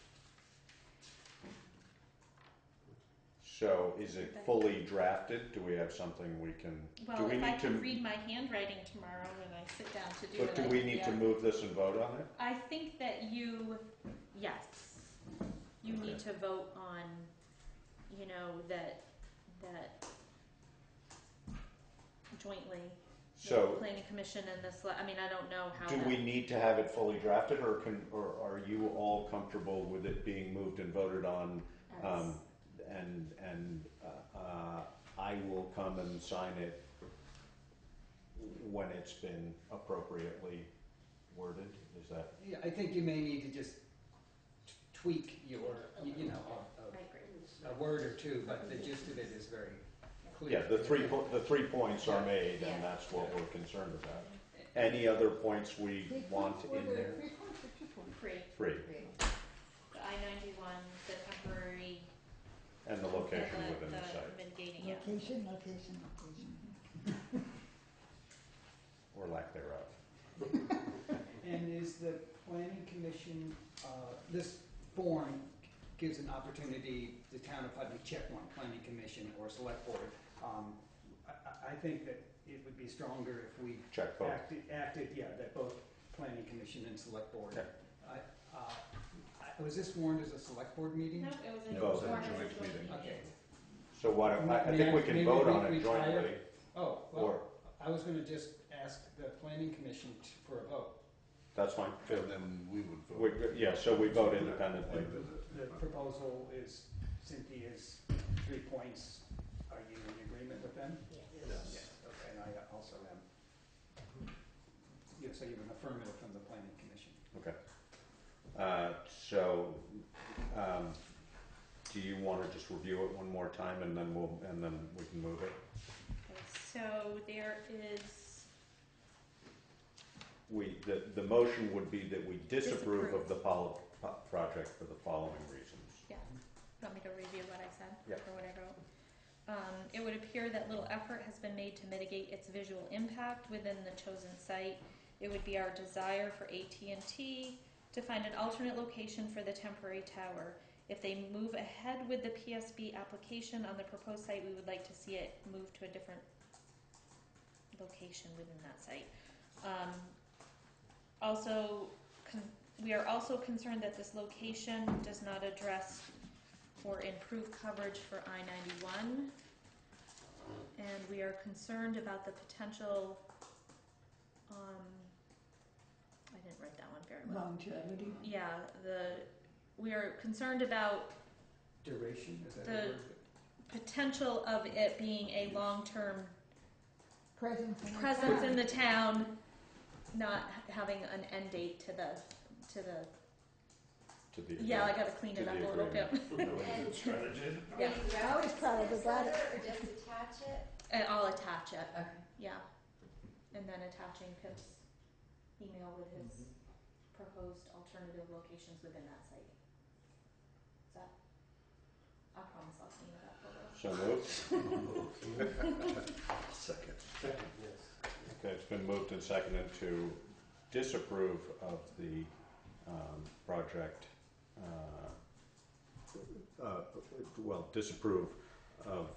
A: So is it fully drafted? Do we have something we can, do
D: Well,
A: we
D: if I
A: need to,
D: read my handwriting tomorrow when I sit down to do it.
A: but do
D: I
A: we need to move this and vote on it?
D: I think that you, yes, you need to vote on, you know, that, that jointly, the
A: So
D: planning commission and the sele- I mean, I don't know how
A: do
D: that-
A: we need to have it fully drafted or can, or are you all comfortable with it being moved and voted on?
D: as-
A: Um, and, and, uh, uh, I will come and sign it when it's been appropriately worded, is that?
F: Yeah, I think you may need to just t- tweak your, you you know, a-
D: I agree.
F: a, a word or two, but the gist of it is very clear.
A: Yeah, the three, po- the three points are made
G: Yeah.
A: and that's what we're concerned about. Any other points we
I: Three
A: want
I: points, were
A: in
I: there
A: there?
I: Three points or two points?
D: Free,
A: Three,
D: the I ninety-one, the temporary.
A: And the location
D: the-
A: within the site,
D: mitigating, yeah.
I: Location, location, location. *laughs*
A: or lack thereof. *laughs*
F: And is the planning commission, uh, this form gives an opportunity, the town of Putney check one, planning commission or select board. Um, I, I, I think that it would be stronger if we
A: Check both.
F: acted, acted, yeah, that both planning commission and select board.
A: Okay.
F: I, uh, I- was this warned as a select board meeting?
D: No, it was a.
A: No, it was a
D: warrant as
H: joint
D: joint
H: meeting.
F: Okay.
A: So why don't, I, I think
F: I-
A: we can vote on
F: we
A: it
F: try it?
A: jointly,
F: Oh,
A: or,
F: well, I was gonna just ask the planning commission t- for a vote.
A: that's fine.
H: And then we would
A: We,
H: vote.
A: yeah, so we vote independently.
F: The proposal is Cynthia's three points. Are you in agreement with them? Yes. Okay, and I also am. Yeah, so you have an affirmative from the planning commission.
A: Okay. Uh, so, um, do you wanna just review it one more time and then we'll, and then we can move it?
D: Okay, So there is,
A: We, the, the motion would be that we disapprove of
D: Disapprove.
A: the pol- po- project for the following reasons.
D: yeah, want me to review what I said?
A: Yeah.
D: Or what I wrote? Um, it would appear that little effort has been made to mitigate its visual impact within the chosen site. It would be our desire for AT&T to find an alternate location for the temporary tower. If they move ahead with the PSB application on the proposed site, we would like to see it move to a different location within that site. Um, also, we are also concerned that this location does not address or improve coverage for I ninety-one. And we are concerned about the potential, um, didn't write that one very well.
B: Longevity.
D: Yeah, the, we are concerned about
F: Duration, is that
D: The-
F: word?
D: potential of it being a long-term
I: Presence in the
D: presence
I: town.
D: in the town, not having an end date to the, to the,
A: To the.
D: yeah, I gotta clean
A: To
D: it up a little bit. *laughs*
A: agreement.
H: Strategy.
D: Yeah.
I: I always probably got it.
G: Or just attach it?
D: And I'll attach it,
G: Okay.
D: yeah. And then attaching Pip's email with his proposed alternative locations within that site. Is that, I promise I'll clean it up a little.
A: So moved?
H: Second.
K: Second, yes.
A: Okay, it's been moved and seconded to disapprove of the, um, project, uh, uh, well, disapprove of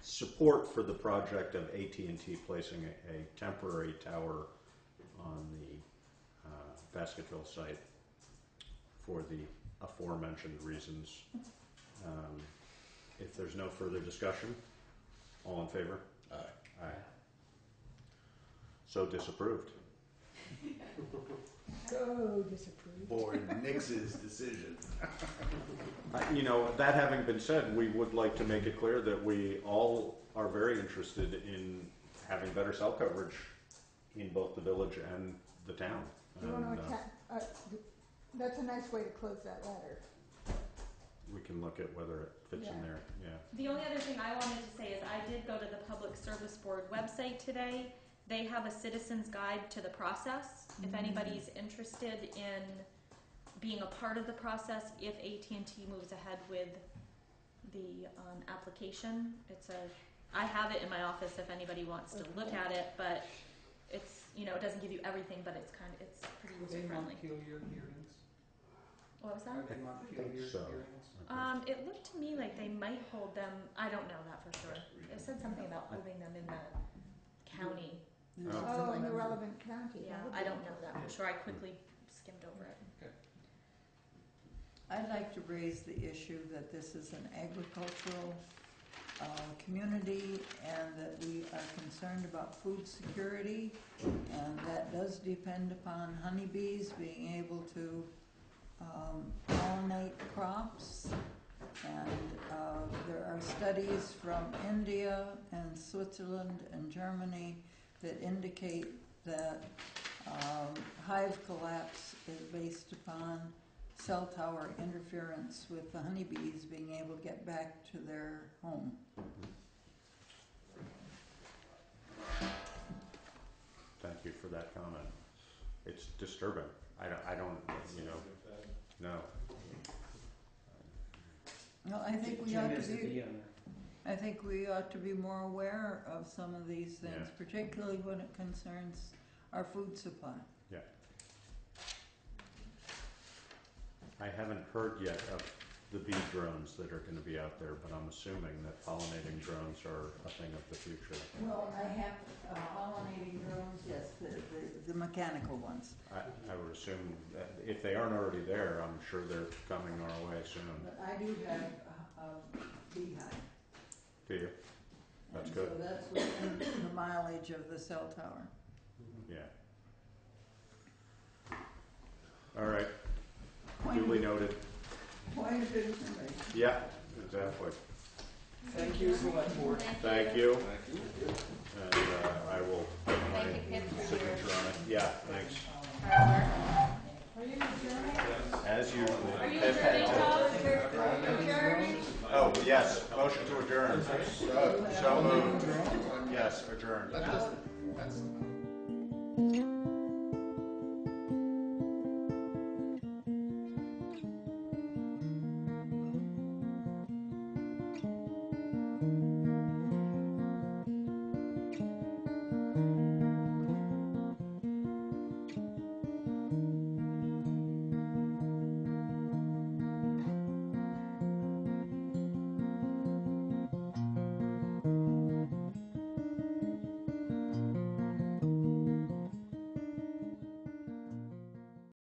A: support for the project of AT&T placing a, a temporary tower on the, uh, Basketville site for the aforementioned reasons. Um, if there's no further discussion, all in favor?
H: Aye.
A: Aye. So disapproved. *laughs*
I: So disapproved.
H: Board nixes decision.
A: Uh, You know, that having been said, we would like to make it clear that we all are very interested in having better cell coverage in both the village and the town.
I: You wanna
A: uh,
I: attack, uh, that's a nice way to close that letter.
A: We can look at whether it fits in
I: Yeah.
A: there, yeah.
D: The only other thing I wanted to say is I did go to the Public Service Board website today. They have a citizen's guide to the process. If
I: Mm.
D: anybody's interested in being a part of the process, if AT&T moves ahead with the um, application, it's a I have it in my office if anybody wants to look at it, but it's, you know, it doesn't give you everything, but it's kind of, it's pretty
F: Were they
D: user friendly.
F: Montpelier hearings?
D: What was
F: Are
D: that?
F: they Montpelier
A: so.
F: hearings?
D: Um, it looked to me like they might hold them, I don't know that for sure. It said something about holding them in the county.
B: There's
A: Oh.
I: Oh, in the relevant county.
D: Yeah,
I: that
D: I don't know that for sure. I quickly skimmed over it.
B: I'd like to raise the issue that this is an agricultural uh, community and that we are concerned about food security. And that does depend upon honeybees being able to um, pollinate crops. And uh, there are studies from India and Switzerland and Germany that indicate that um, hive collapse is based upon cell tower interference with the honeybees being able to get back to their home.
A: Thank you for that comment. It's disturbing. I don't, I don't, you know, no.
B: Well, I think we ought to be. I think we ought to be more aware of some of these things, particularly when it concerns our food supply.
A: I haven't heard yet of the bee drones that are gonna be out there, but I'm assuming that pollinating drones are a thing of the future.
B: Well, I have uh, pollinating drones, yes, the, the, the mechanical ones.
A: I, I would assume that if they aren't already there, I'm sure they're coming our way soon.
B: But I do have a, a beehive.
A: Do you? That's
B: and
A: good.
B: So that's within the mileage of the cell tower.
A: Yeah. All right, duly noted.
B: Point of information.
A: Yeah, exactly.
F: Thank you, select board.
A: Thank you. And uh, I will put my
G: Thank you, Pip, for
A: signature on it. Yeah, thanks.
B: Are you adjourning?
A: As usual.
D: Are you adjourning, Tom?
A: Oh, yes, motion to adjourn. So moved. Yes, adjourned.
H: That doesn't, that's.